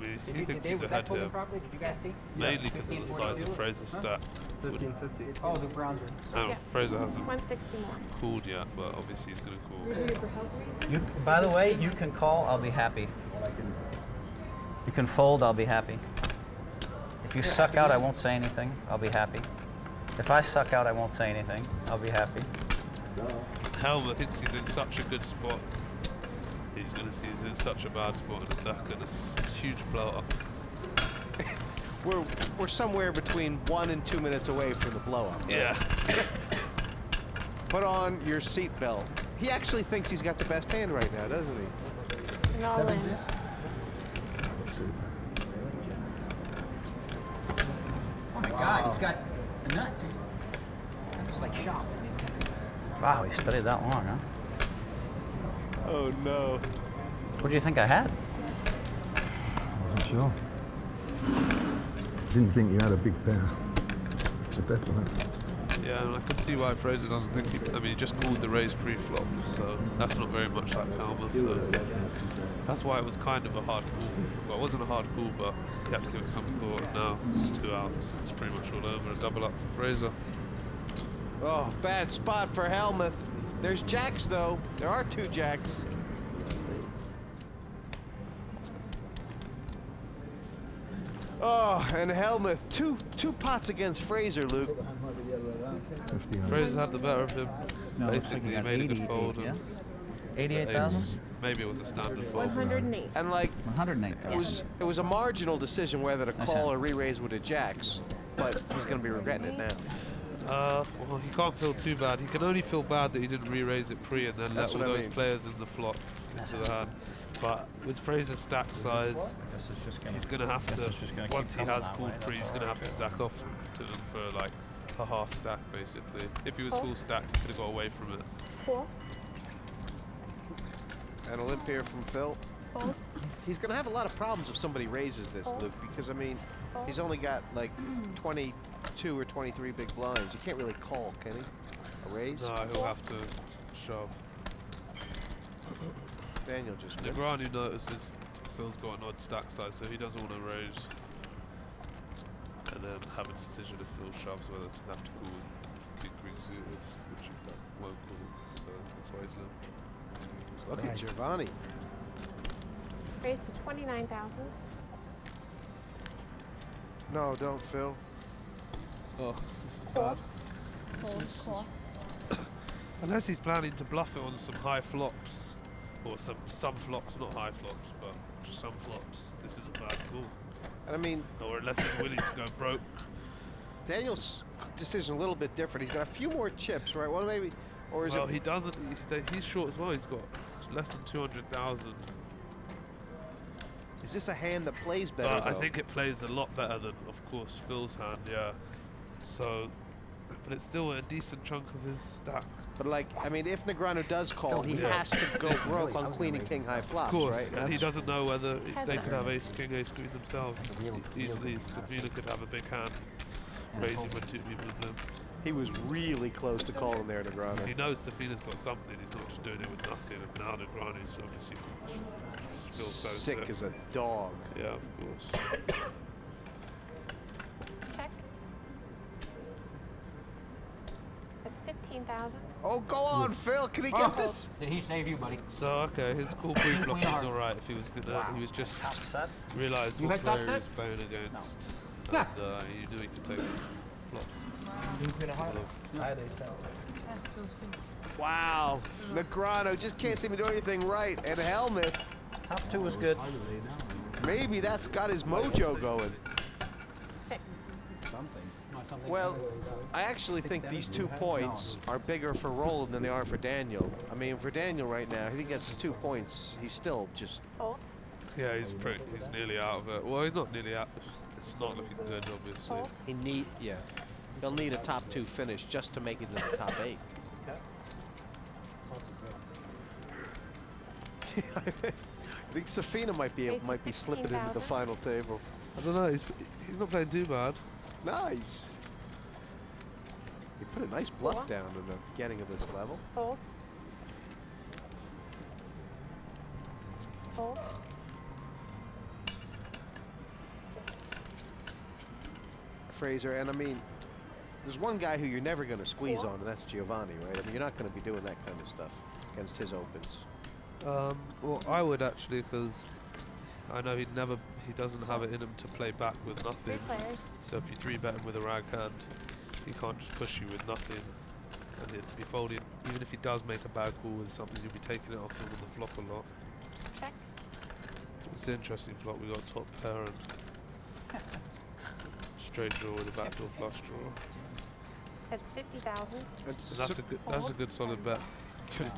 We, Did he you, thinks did, he's was ahead that here. properly? Did you guys see? Mainly because of the size of Frazer's stack. 15, 50. Oh, the Browns are. No, Frazer hasn't 160 more. called yet, but obviously he's going to call. it for health reasons? You, by the way, you can call. I'll be happy. You can fold. I'll be happy. If you suck out, I won't say anything. I'll be happy. If I suck out, I won't say anything. I'll be happy. Hellmuth hits he's in such a good spot. In such a bad spot in a second. It's a huge blow up. We're we're somewhere between one and two minutes away from the blow up. Yeah. Put on your seatbelt. He actually thinks he's got the best hand right now, doesn't he? And all in. Oh my God, he's got nuts. It's like shop. Wow, he studied that long, huh? Oh no. What do you think I had? I wasn't sure. Didn't think you had a big pair. But definitely. Yeah, and I can see why Frazer doesn't think he. I mean, he just called the raise pre-flop, so that's not very much like Hellmuth. So that's why it was kind of a hard call. Well, it wasn't a hard call, but he had to give it some thought. And now it's two outs. It's pretty much all over. A double up for Frazer. Oh, bad spot for Helmuth. There's jacks though. There are two jacks. Oh, and Helmuth, two two pots against Frazer, Luke. Frazer's had the better of him. No, looks like Basically, he he got made a good fold. yeah? 88,000? Maybe it was a standard fold. 108. And like, 108,000. it was it was a marginal decision whether to call or re-raise with the jacks, but he's going to be regretting it now. Uh, well, he can't feel too bad. He can only feel bad that he didn't re-raise it pre and then That's let all what I those mean. players in the flop into the hand. But with Frazer's stack size, Guess just gonna- he's going to have to, it's just gonna keep once he has that called way, pre, he's going to have to stack off to them for like a half stack, basically. If he was Oh. full stacked, he could have got away from it. Cool. And a limp here from Phil. Fold. He's going to have a lot of problems if somebody raises this, Luke, because I mean, he's only got like 22 or 23 big blinds. You can't really call, can he? A raise? No, he'll have to shove. Daniel just Negreanu notices Phil's got an odd stack size, so he doesn't want to raise. And then have a decision if Phil shoves whether to have to call with king queen suited, which he don't- won't call, so that's why he's limped. Look at Giovanni. Raise to 29,000. No, don't, Phil. Oh, this is Cool. bad. Cool. Cool. Unless he's planning to bluff it on some high flops, or some some flops, not high flops, but just some flops. This is a bad call. And I mean, or unless he's willing to go broke. Daniel's decision a little bit different. He's got a few more chips, right? Well, maybe, or is well, it? he doesn't. He, he's short as well. He's got less than two hundred thousand. Is this a hand that plays better? But I think it plays a lot better than, of course, Phil's hand. Yeah. So, but it's still a decent chunk of his stack. But like, I mean, if Negreanu does call, he Yeah. has to go broke on queen and king high flops, Of course, right? and he doesn't know whether Has they that. could have ace king, ace queen themselves. Easily, Safina could have a big hand, raising when two people are limp. He was really close to calling there, Negreanu. He knows Safina's got something. He's not just doing it with nothing. And now Negreanu's obviously still so Sick sick. as a dog. Yeah, of course. Oh, go on, Phil. Can he oh. get this? Did he save you, buddy? So, okay, his cool brief block is alright if he was good wow. He was just upset. realized you what player he was playing against. No. And, uh, he knew he could take the flop. Wow. Negreanu just can't seem to do anything right. And Hellmuth. Top two was good. Maybe that's got his mojo going. Six. Something. Well, I actually Six, think seven? these two points are bigger for Roland than they are for Daniel. I mean, for Daniel right now, he gets two points. He's still just. Fold. Yeah, he's pretty. He's nearly out of it. Well, he's not nearly out. It's not looking good, obviously. He need, yeah. He'll need a top two finish just to make it to the top eight. Okay. It's not the same. I think Safina might be Raise to might be slipping into the final table. I don't know. He's he's not playing too bad. Nice. He put a nice bluff Four. down in the beginning of this level. Fold. Fold. Frazer, and I mean, there's one guy who you're never going to squeeze Four. on, and that's Giovanni, right? I mean, you're not going to be doing that kind of stuff against his opens. Um, well, I would actually, because I know he'd never, he doesn't have it in him to play back with nothing. Three players. So if you three bet him with a rag hand, he can't just push you with nothing, and he'd be folding. Even if he does make a bad call with something, you'll be taking it off him on the flop a lot. Check. It's an interesting flop. We got top pair and straight draw with a backdoor flush draw. That's 50,000. It's that's a good. That's a good solid bet.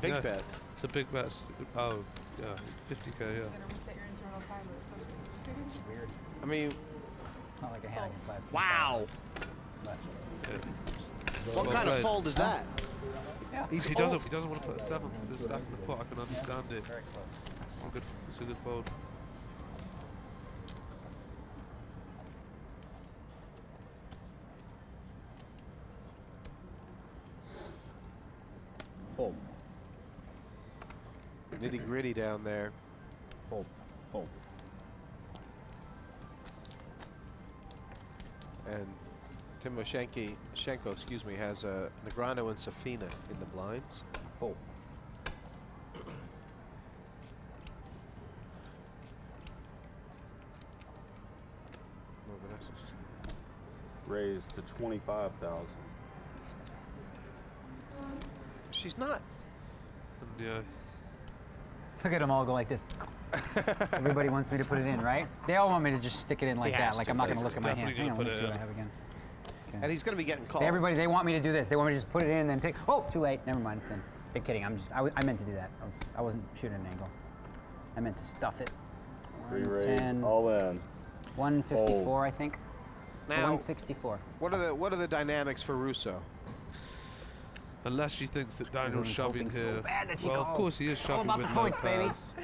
Big Yeah, bet. It's a big bet. Oh, yeah, 50k. Yeah. You're gonna reset your internal timer or something. Weird. I mean, It's not like a hand I can wow. But yeah. What Well kind of fold is that? He's, he doesn't. He doesn't want to put a seven for this stack in the pot. I can understand it. very close. It's a good. It's a good fold. Fold. Nitty gritty down there. Fold. Fold. And Timoshenko, Shenko, excuse me, has uh, Negreanu and Safina in the blinds. Fold. No, but that's just- Raised to 25,000. She's not. Yeah, Look at them all go like this. Everybody wants me to put it in, right? They all want me to just stick it in like He that. Like. I'm not going to look at my hand. definitely Hang on, let me see what I have again. And he's going to be getting called. Everybody, they want me to do this. They want me to just put it in and then take. Oh, too late. Never mind. It's in. They're kidding. I'm just. I meant to do that. I was. I wasn't shooting an angle. I meant to stuff it. Re-raise all in. 154, I think. Now- 164. What are the What are the dynamics for Rousso? Unless she thinks that Daniel's shoving hoping so here. bad that she well, of course he is shoving with the points.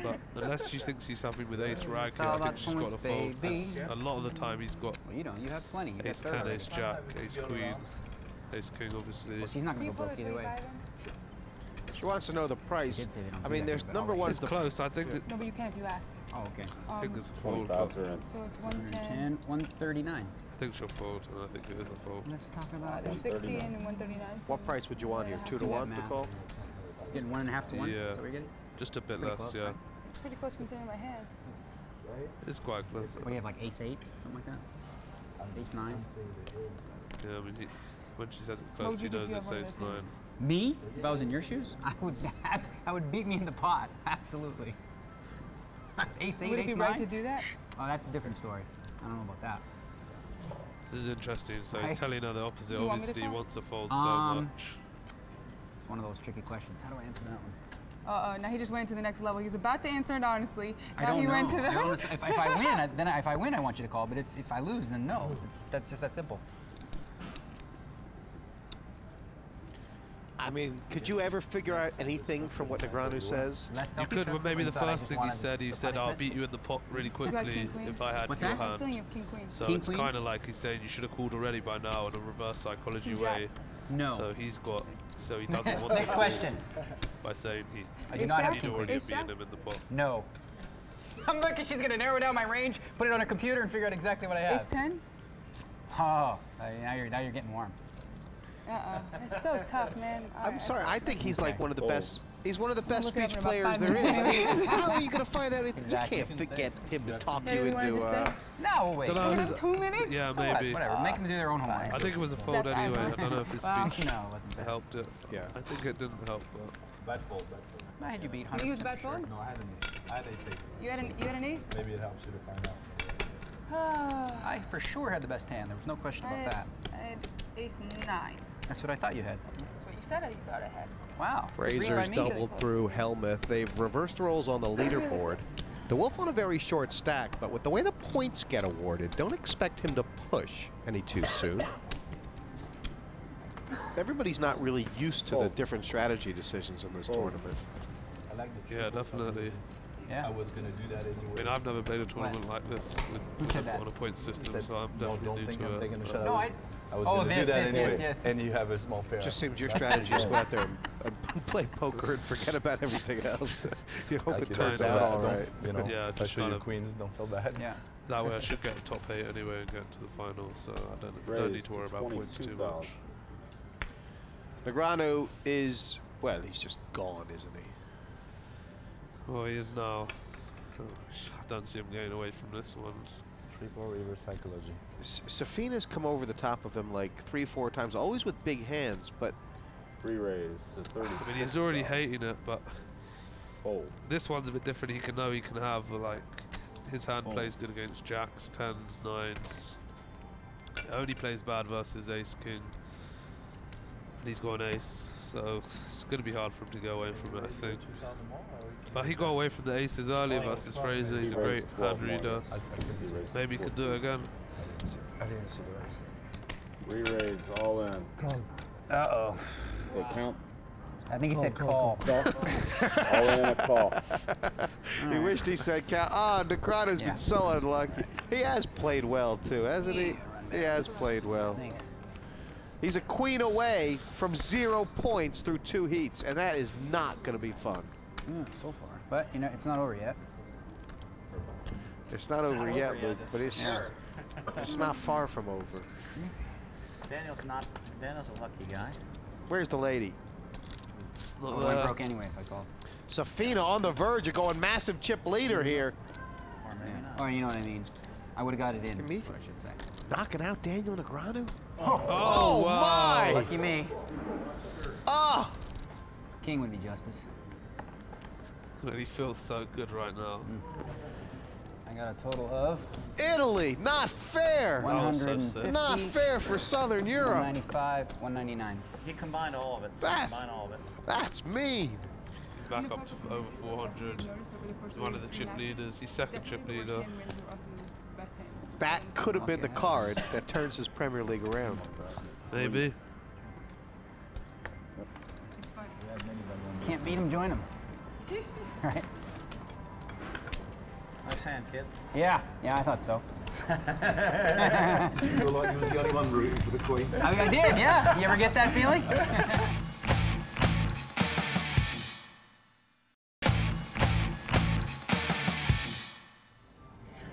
But unless she thinks he's shoving with ace rag here, I think she's got a points, fold. That's- A lot of the time he's got Well, you don't. You have plenty. You ace 10, ace jack, ace queen, ace king, obviously. Well, she's not going to go broke either way. 25? She wants to know the price. did say they don't I mean, there's number I'll one. It's close. I think that No, but you can if you ask. Oh, okay. I think Um, it's a fold. 25 but are in. so it's 110. 110, 139. I think she'll fold, and I think it is a fold. Let's talk Uh, about there's 60 and 139. What price would you want here? Two to one to call? Getting one and a half to one. Yeah. Is that what you're? Just a bit Pretty less, close, yeah. right? It's pretty close considering my hand. It's quite close. What do you have, like ace eight, something like that? Ace nine. Yeah, I mean, when she says it's What close, she you knows if you it's have one of ace nine. Hands? Me? If I was in your shoes, I would. I would beat me in the pot. Absolutely. ace eight, Would it ace be nine. right to do that? Oh, that's a different story. I don't know about that. This is interesting. So Right. he's telling her the opposite. Do you want Obviously, he wants to fold Um, so much. It's one of those tricky questions. How do I answer that one? Uh-oh, now he just went to the next level. He's about to answer it honestly. I Now don't he know. went to the. I don't know. if, if I win, I, then I, if I win, I want you to call. But if, if I lose, then no. It's, that's just that simple. I mean, could you ever figure out anything from what Negreanu says? You could, or but maybe the first thing he said, he said, "I'll beat you in the pot really quickly if I had What's your that? I'm hand." feeling of king queen. So King it's kind of like he's saying you should have called already by now in a reverse psychology King way. No. So he's got, so he doesn't want Next to question. by saying he I do not have he'd already beaten him in the pot. No. I'm looking. She's gonna narrow down my range, put it on her computer, and figure out exactly what I have. Ace have. 10? Oh, uh, now you're now you're getting warm. Uh-uh. It's so tough, man. All I'm right, sorry. I think he's like one of the Oh. best. He's one of the best look speech players there is. I mean, how are you going to find out anything? Exactly. You can't forget him to talk Maybe you we wanna into. Uh. No, we'll wait. Dunno, We two minutes? Yeah, So what? maybe. Whatever. Make them do their own homework. I think it was a Is fold that anyway. I don't know if his Well, speech no, it wasn't bad. helped it. Yeah. I think it didn't help, but Bad fold, bad fold. I had you beat You 100. use bad fold? No, I had an I had ace eight. You had an you had an ace? Maybe it helps you to find out. I for sure had the best hand. There was no question about had, that. I had ace nine. That's what I thought you had. That's what you said I thought I had. Wow. Agreed by Frazer's me. doubled through Helmuth. They've reversed roles on the leaderboard. De Wolfe on a very short stack, but with the way the points get awarded, don't expect him to push any too soon. Everybody's not really used to the oh. different strategy decisions in this oh. tournament. I like the yeah, definitely. Yeah. I was gonna do that anyway. I mean, I've never played a tournament like this with Who said that? on a point system, so I'm no, definitely don't new think to I'm it. taking a but- shot. No, I I. was, Oh, gonna do that this, anyway. yes, yes. And you have a small pair. Just seems your strategy is go out there and, and play poker and forget about everything else. you hope Like, it you turns out bad, all don't- right. You know, Yeah, I just show you queens, don't feel bad. Yeah. That way I should get a top eight anyway and get to the final, so I don't, don't need to worry to about points too much. Negreanu is, well, he's just gone, isn't he? Oh, he is now. Oh, I don't see him getting away from this one. Triple reverse psychology. S- Safina's come over the top of him like three, four times, always with big hands, but Re-raised to 36. I mean, he's already hating it, but Fold. this one's a bit different. He can know he can have like his hand Oh. plays good against jacks, tens, nines. He Only plays bad versus ace king, and he's got an ace, so it's going to be hard for him to go away from it, I think. But he got away from the aces earlier versus Frazer. He's a great raised 12 hand reader. I, I think he raised Maybe he could do it again. I didn't see the raise. Re-raise all in. Uh oh. Does that count? I think he said call. all in a call. he wished he said count. Ah, Negreanu's Yeah. been so unlucky. He has played well too, hasn't he? He has played well. Thanks. He's a queen away from zero points through two heats, and that is not going to be fun. Mm, so far. But, you know, it's not over yet. It's not over yet, Luke, but it's, it's not far from over. Daniel's not. Daniel's a lucky guy. Where's the lady? It's Well, not I broke anyway if I called. Safina on the verge of going massive chip leader here. Or maybe not. Or you know what I mean. I would have got it in, Me? is what I should say. Knocking out Daniel Negreanu? Oh, oh, oh wow. my! Lucky me. Oh! King would be justice. And he feels so good right now. Hmm. I got a total of Italy, not fair. Oh, so 150, Not fair for Southern Europe. 195, 199. He combined all of it. That- Combined all of it. That's mean. He's back up to over 400. He's one of the chip leaders. He's second chip leader. That could have been the card that turns his Premier League around. Maybe. Can't beat him, join him. right? Nice hand, kid. Yeah, yeah, I thought so. You feel like you was the only one rooting for the queen. I, I did, yeah. You ever get that feeling?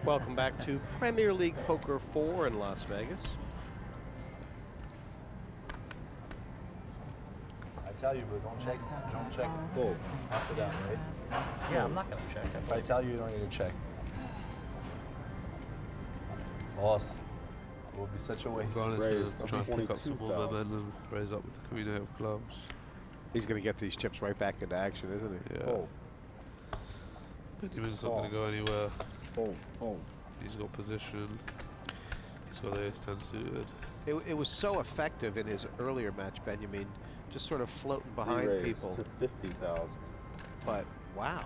Welcome back to Premier League Poker 4 in Las Vegas. I tell you, bro, don't check. Don't check full. Pass it down, right? Yeah, I'm not gonna check. If I tell you, you don't need to check. Loss. It will be such a waste. Ron is going to try and pick up some more 22,000. momentum, raise up with the Queen Eight of Clubs. He's going to get these chips right back into action, isn't he? Yeah. Fold. Benyamine's not going to go anywhere. Fold. Fold. He's got position. He's got the ace 10 suited. It, it was so effective in his earlier match, Benyamine, just sort of floating behind people. to 50,000. But wow.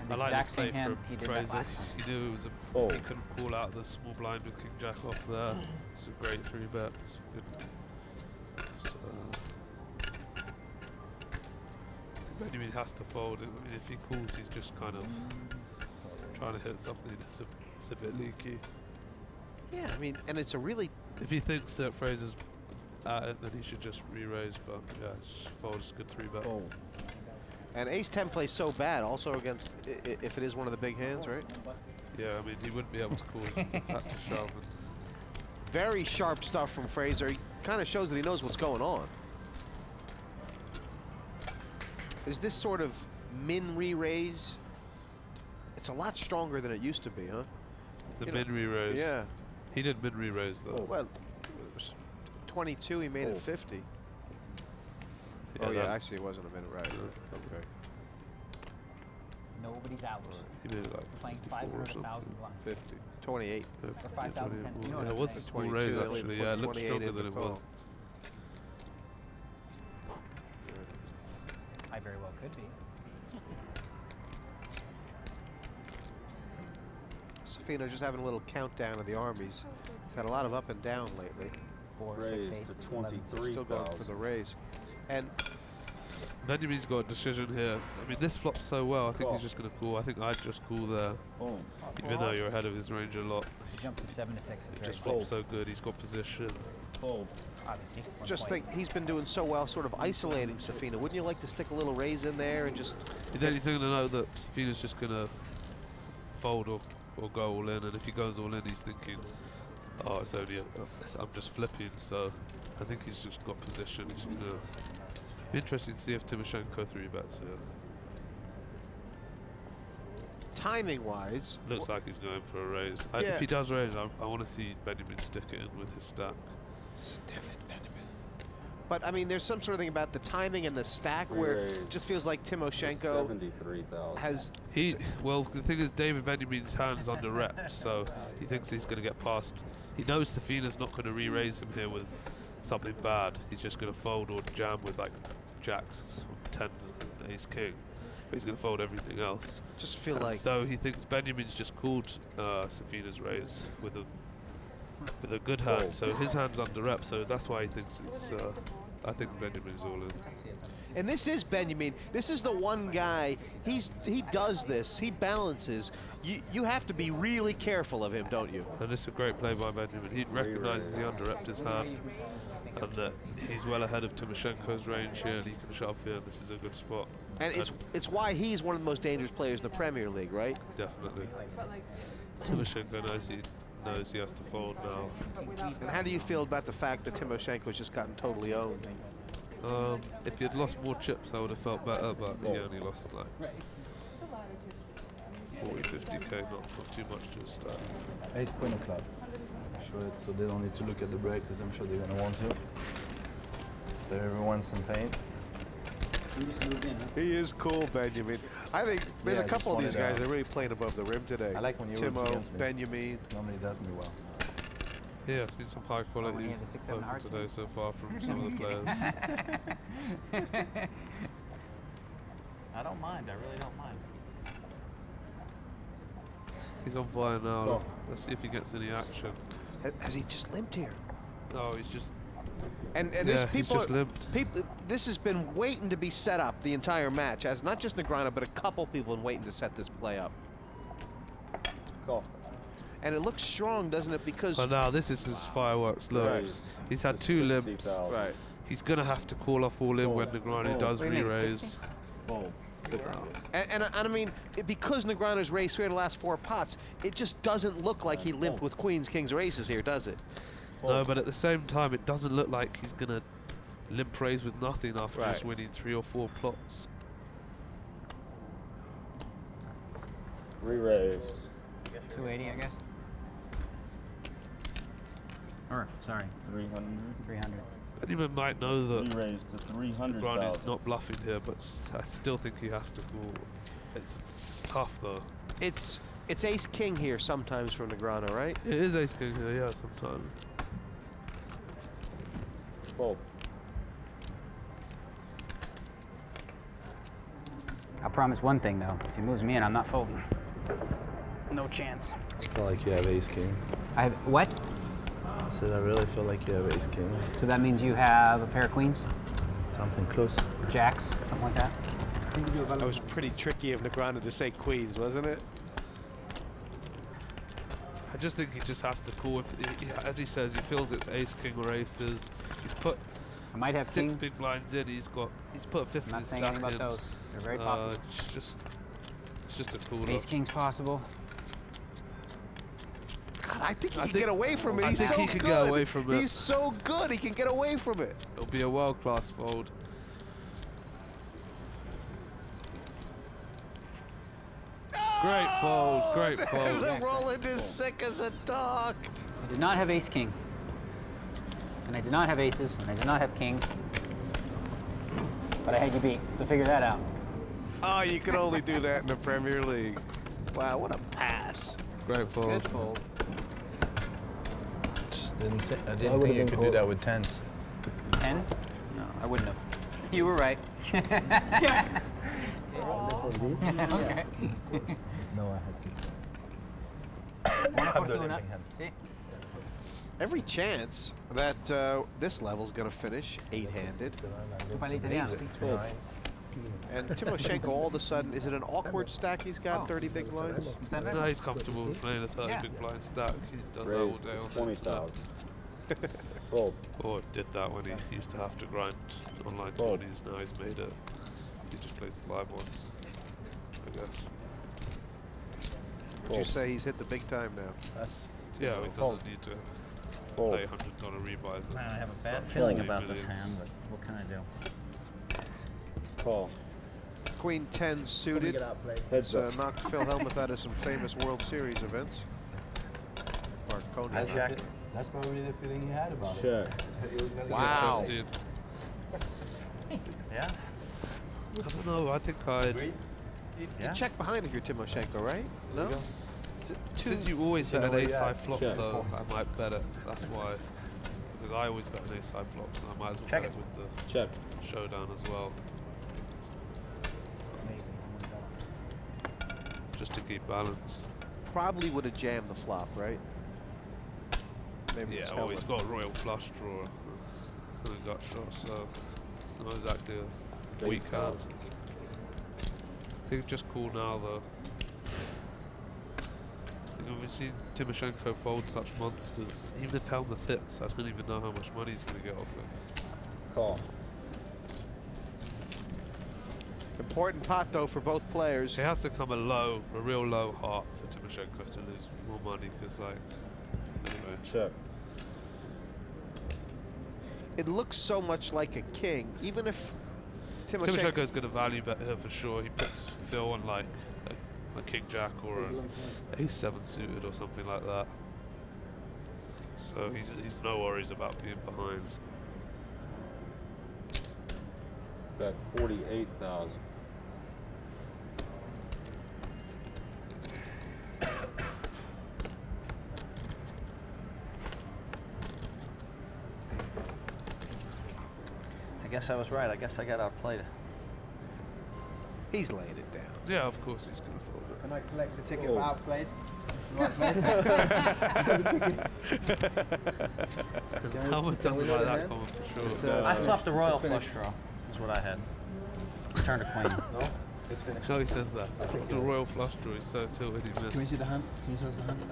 I The like exact same hand he did that last time. He knew it was a, Oh. he couldn't call out the small blind with King Jack off there. Mm. It's a great three bet. It's good. So, Benyamine has to fold. I mean, if he calls, he's just kind of mm. Trying to hit something that's a, it's a bit leaky. Yeah, I mean, and it's a really If he thinks that Frazer's at it, then he should just re-raise. But yeah, it's fold is a good three bet. Fold. and ace 10 plays so bad also against i- i- if it is one of the big hands, right? Yeah, I mean, he wouldn't be able to call if he to shove. Very sharp stuff from Frazer. He kind of shows that he knows what's going on. Is this sort of min re-raise? It's a lot stronger than it used to be, huh? The You know, mid re-raise. Yeah. He did mid re-raise though. Well, it was 22, he made Oh. it 50. Yeah, oh, yeah, that- I see. It wasn't a minute, right. Okay. Nobody's out. He made it like Playing 54 or 500,000 something. blind. 50. 28. Yeah, For 5,000 28. You know what yeah, I'm it was a small raise actually. Yeah, it looked stronger than it call. was. I very well could be. Safina just having a little countdown of the armies. He's had a lot of up and down lately. Four, Raised six, to eight, 11. Still going for the raise. And Benyamine's got a decision here. I mean, this flops so well. I think Call. he's just going to call. I think I'd just call there. Boom. Even though you're ahead of his range a lot. He jumped from seven to six. It very just cool. flops so good. He's got position. Fold. Obviously. just point. think he's been doing so well sort of isolating Safina. Wouldn't you like to stick a little raise in there and just... Then he's going to know that Safina's just going to fold or, or go all in. And if he goes all in, he's thinking, oh, it's only, a, I'm just flipping. So I think he's just got position. He's just gonna be interesting to see if Timoshenko three bets here. Timing-wise... Looks like he's going for a raise. I, if he does raise, I, I want to see Benyamine stick it in with his stack. But, I mean, there's some sort of thing about the timing and the stack where it just feels like Timoshenko 73,000. has... He well, the thing is, David Benyamine's hands under reps, so he thinks he's going to get past. He knows Safina's not going to re-raise him here with something bad. He's just going to fold or jam with like jacks, tens, and ace king. But he's going to fold everything else. Just feel And like... So he thinks Benyamine's just called uh, Safina's raise with a with a good hand. So his hand's under rep, so that's why he thinks it's. Uh, I think Benyamine's all in. And this is Benyamine. This is the one guy. He's he does this. He balances. You you have to be really careful of him, don't you? And this is a great play by Benyamine. He recognises he under-repped his hand and that he's well ahead of Timoshenko's range here and he can shove here. This is a good spot. And it's it's why he's one of the most dangerous players in the Premier League, right? Definitely. Timoshenko knows he knows he has to fold now. And how do you feel about the fact that Timoshenko's just gotten totally owned? Um, if he had lost more chips, I would have felt better, but he only lost like 40, 50k, not, not too much to his stack. Ace queen of club. Show it so they don't need to look at the break because I'm sure they're gonna want to. So everyone's in pain. He is cool, Benyamine. I think there's Yeah, a I couple of these guys that are really playing above the rim today. I like when you roots Timo, against me. Benyamine. Normally does me well. Yeah, it's been some high quality you have the six, seven poker hearts today in. so far from some of the players. I don't mind. I really don't mind. He's on fire now. Go. Let's see if he gets any action. Has he just limped here? Oh, he's just. And and Yeah, this people, just limped. people, this has been waiting to be set up the entire match. As not just Negreanu, but a couple people been waiting to set this play up. Call. And it looks strong, doesn't it? Because Oh, now this is just fireworks. Look, Raise he's had to two limps. 60,000. right. He's gonna have to call off all in when Fold. Negreanu does Wait a minute, re-raise. 60? Boom. And, and, and I mean, it, because Negreanu's raised here the last four pots, it just doesn't look like he limped with queens, kings, or aces here, does it? No, but at the same time, it doesn't look like he's gonna limp raise with nothing after Right. just winning three or four plots. Re-raise. 280, I guess. Or, sorry, 300. 300. Anyone might know that Re-raise to Negreanu's 300,000. not bluffing here, but I still think he has to call. It's, it's tough though. It's it's ace king here sometimes from Negreanu, right? It is ace king here, yeah, sometimes. Fold. I promise one thing though. If he moves me in, I'm not folding. No chance. I feel like you have ace king. I have what? I said I really feel like you have ace king. So that means you have a pair of queens, Something close. jacks, something like that. That was pretty tricky of Negreanu to say queens, wasn't it? I just think he just has to call. If, he, he- as he says, he feels it's ace king or aces. He's put I might have six kings. big blinds in. He's got. He's put a fifth I'm in not saying anything stack about in. those. They're very Uh, possible. it's just. It's just a cool Ace up. king's possible. God, I think he I can think- get away from it. I He's think so he can good. get away from it. He's so good. He can get away from it. It'll be a world-class fold. Great fold, great fold. The Roland is sick as a dog. I did not have ace king. And I did not have aces, and I did not have kings. But I had you beat, so figure that out. Oh, you can only do that in the Premier League. Wow, what a pass. Great fold. Good fold. Just didn't say, I I didn't would've think you could cool. do that with tens. Tens? No, I wouldn't have. You were right. Aw. okay. No, I had six. Buona I'm fortuna. everything hand. See? Every chance that uh, this level's going to finish eight-handed. Parli italiano. And Timoshenko, all of a sudden, is it an awkward stack he's got, 30 big blinds? No, he's comfortable with playing a 30 Yeah. big blind stack. He does that all day to on the twenty internet. thousand. Or did that when he used to have to grind online Fold. 20s. Now he's made it. He just plays the live ones. I guess. Would you say he's hit the big time now? That's Yeah, he doesn't need to Fold. play $100 rebuys. Man, I have a bad feeling forty about this hand, but what can I do? Call. Queen 10 suited. get outplayed. It's Heads uh, up. knocked Phil Hellmuth out of some famous World Series events. Marconi. That's, Jack. that's probably the feeling he had about it. Check. He was gonna Wow. Just did. Yeah? I don't know. I think I'd. Agreed? You, you check behind if you're Timoshenko, right? No? Since you always hit an well, ace yeah. high flop Check. though, I might bet it. That's why. Because I always bet an ace high flop, so I might as well Check bet it. it with Check. the showdown as well, just to keep balance. Probably would have jammed the flop, right? Maybe Yeah, it's well, oh, he's Hellmuth. got a royal flush draw and a gut shot, so it's not exactly a weak hand. Just cool now though. I think seen Timoshenko fold such monsters. Even if Hellmuth hits, I don't even know how much money he's going to get off it. Call. Important pot, though, for both players. It has to come a low, a real low heart for Timoshenko to lose more money because, like, anyway. Check. It looks so much like a king, even if. Timoshenko's going to value bet here for sure. He puts Phil on like a, a King Jack or an A7 suited or something like that. So he's, he's no worries about being behind. Bet 48,000. Guess I was right. I guess I got outplayed. He's laying it down. Yeah, of course he's going to fold it. Can I collect the ticket Oh. for outplayed? It's the right place. Hellmuth doesn't like that comment for sure. Uh, I flopped the royal flush finished. draw, is what I had. Turned a queen. No? It's finished. So he says that. The royal flush draw is so tilted he Can we see the hand? Can you show us the hand?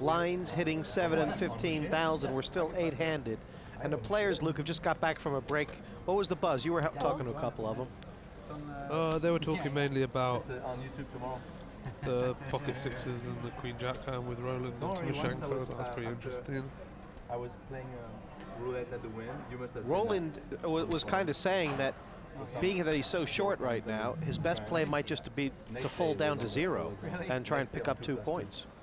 Lines hitting seven and 15,000. We're still eight-handed. And the players, Luke, have just got back from a break. What was the buzz? You were hel- talking to a couple of them. It's uh, Uh, they were talking mainly about uh, on YouTube tomorrow. the pocket sixes and the queen jack hand with Roland and Don't I Timoshenko. was, That was uh, pretty interesting. I was playing uh, roulette at the win. You must have seen that. Roland uh, was kind of saying that being that he's so short right now, his best play might just be to fold down to zero and try and pick up two points.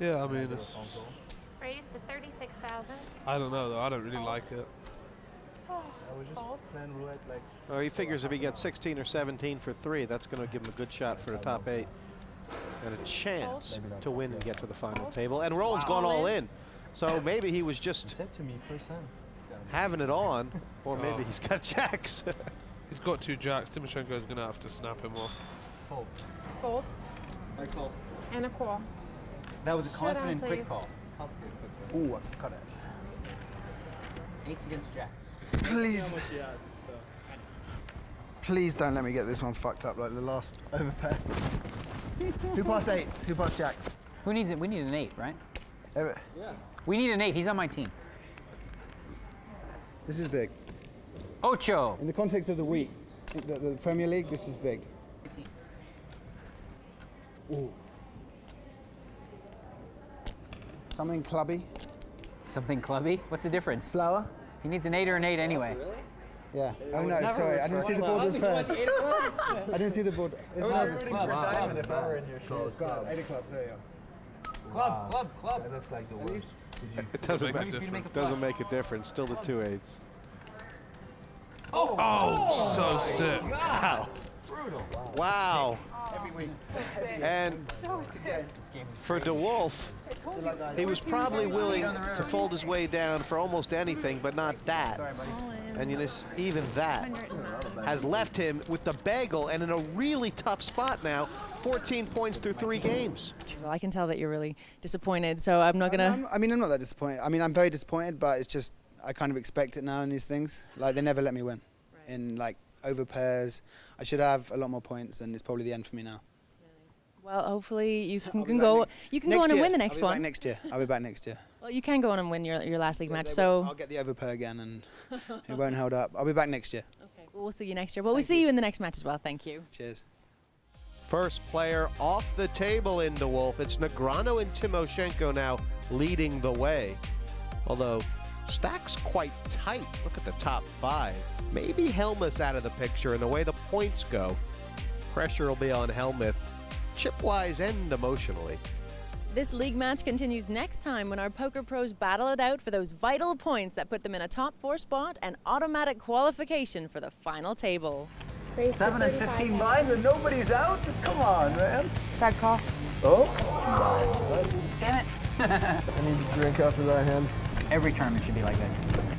Yeah, I mean, it's, Raised to 36,000. I don't know though. I don't really like it. I was just Fold. playing roulette like. Or he figures if he gets 16 or 17 for three, that's going to give him a good shot for the top eight and a chance to win and get to the final table. And Roland's gone all in. So maybe he was He just said to me first hand. having it on, or maybe Oh. he's got jacks. He's got two jacks. Timoshenko's going to have to snap him off. Fold. Fold. I call. And a call. That was a Showdown, confident quick call. Ooh, I cut it. Eights against jacks. Please. Please don't let me get this one fucked up like the last overpair. Who passed eights? Who passed jacks? Who needs it? We need an eight, right? Ever- We need an eight. He's on my team. This is big. Ocho. In the context of the week, the, the Premier League, this is big. Ooh. Something clubby. Something clubby? What's the difference? Slower. He needs an eight or an eight anyway. Really? Yeah. Oh no, sorry, I didn't see the board was fair. I didn't see the board. It's not nervous. Club, diamond if I were in your shoes. It's got eight o'clock. There you go. Club, club, club. That's like the worst. It doesn't, Make make, a difference. doesn't make a difference. Still the two eights. Oh, oh, oh so sick. Wow. Brutal. Wow. Every week. And for De Wolfe, he was probably willing to fold his way down for almost anything, but not that. And you know, even that has left him with the bagel and in a really tough spot now. 14 points through three games. Well, I can tell that you're really disappointed, so I'm not gonna. I'm- I mean, I'm not that disappointed. I mean, I'm very disappointed, but it's just I kind of expect it now in these things. Like they never let me win in like over pairs. I should have a lot more points, and it's probably the end for me now. Well, hopefully you can, can go. ne- You can next go on and win the next I'll be one. Back next year. I'll be back next year. Well, you can go on and win your your last league match. So won't- I'll get the over pair again, and it won't hold up. I'll be back next year. well, we'll see you next year. Well, we'll see you in the next match as well. Thank you. Cheers. First player off the table in De Wolfe. It's Negreanu and Timoshenko now leading the way. Although stack's quite tight. Look at the top five. Maybe Hellmuth's out of the picture and the way the points go. Pressure will be on Hellmuth, chip-wise and emotionally. This league match continues next time when our poker pros battle it out for those vital points that put them in a top four spot and automatic qualification for the final table. Seven and 15 blinds and nobody's out? Come on, man. Bad call. Oh. Damn it. I need to drink after that hand. Every tournament should be like this.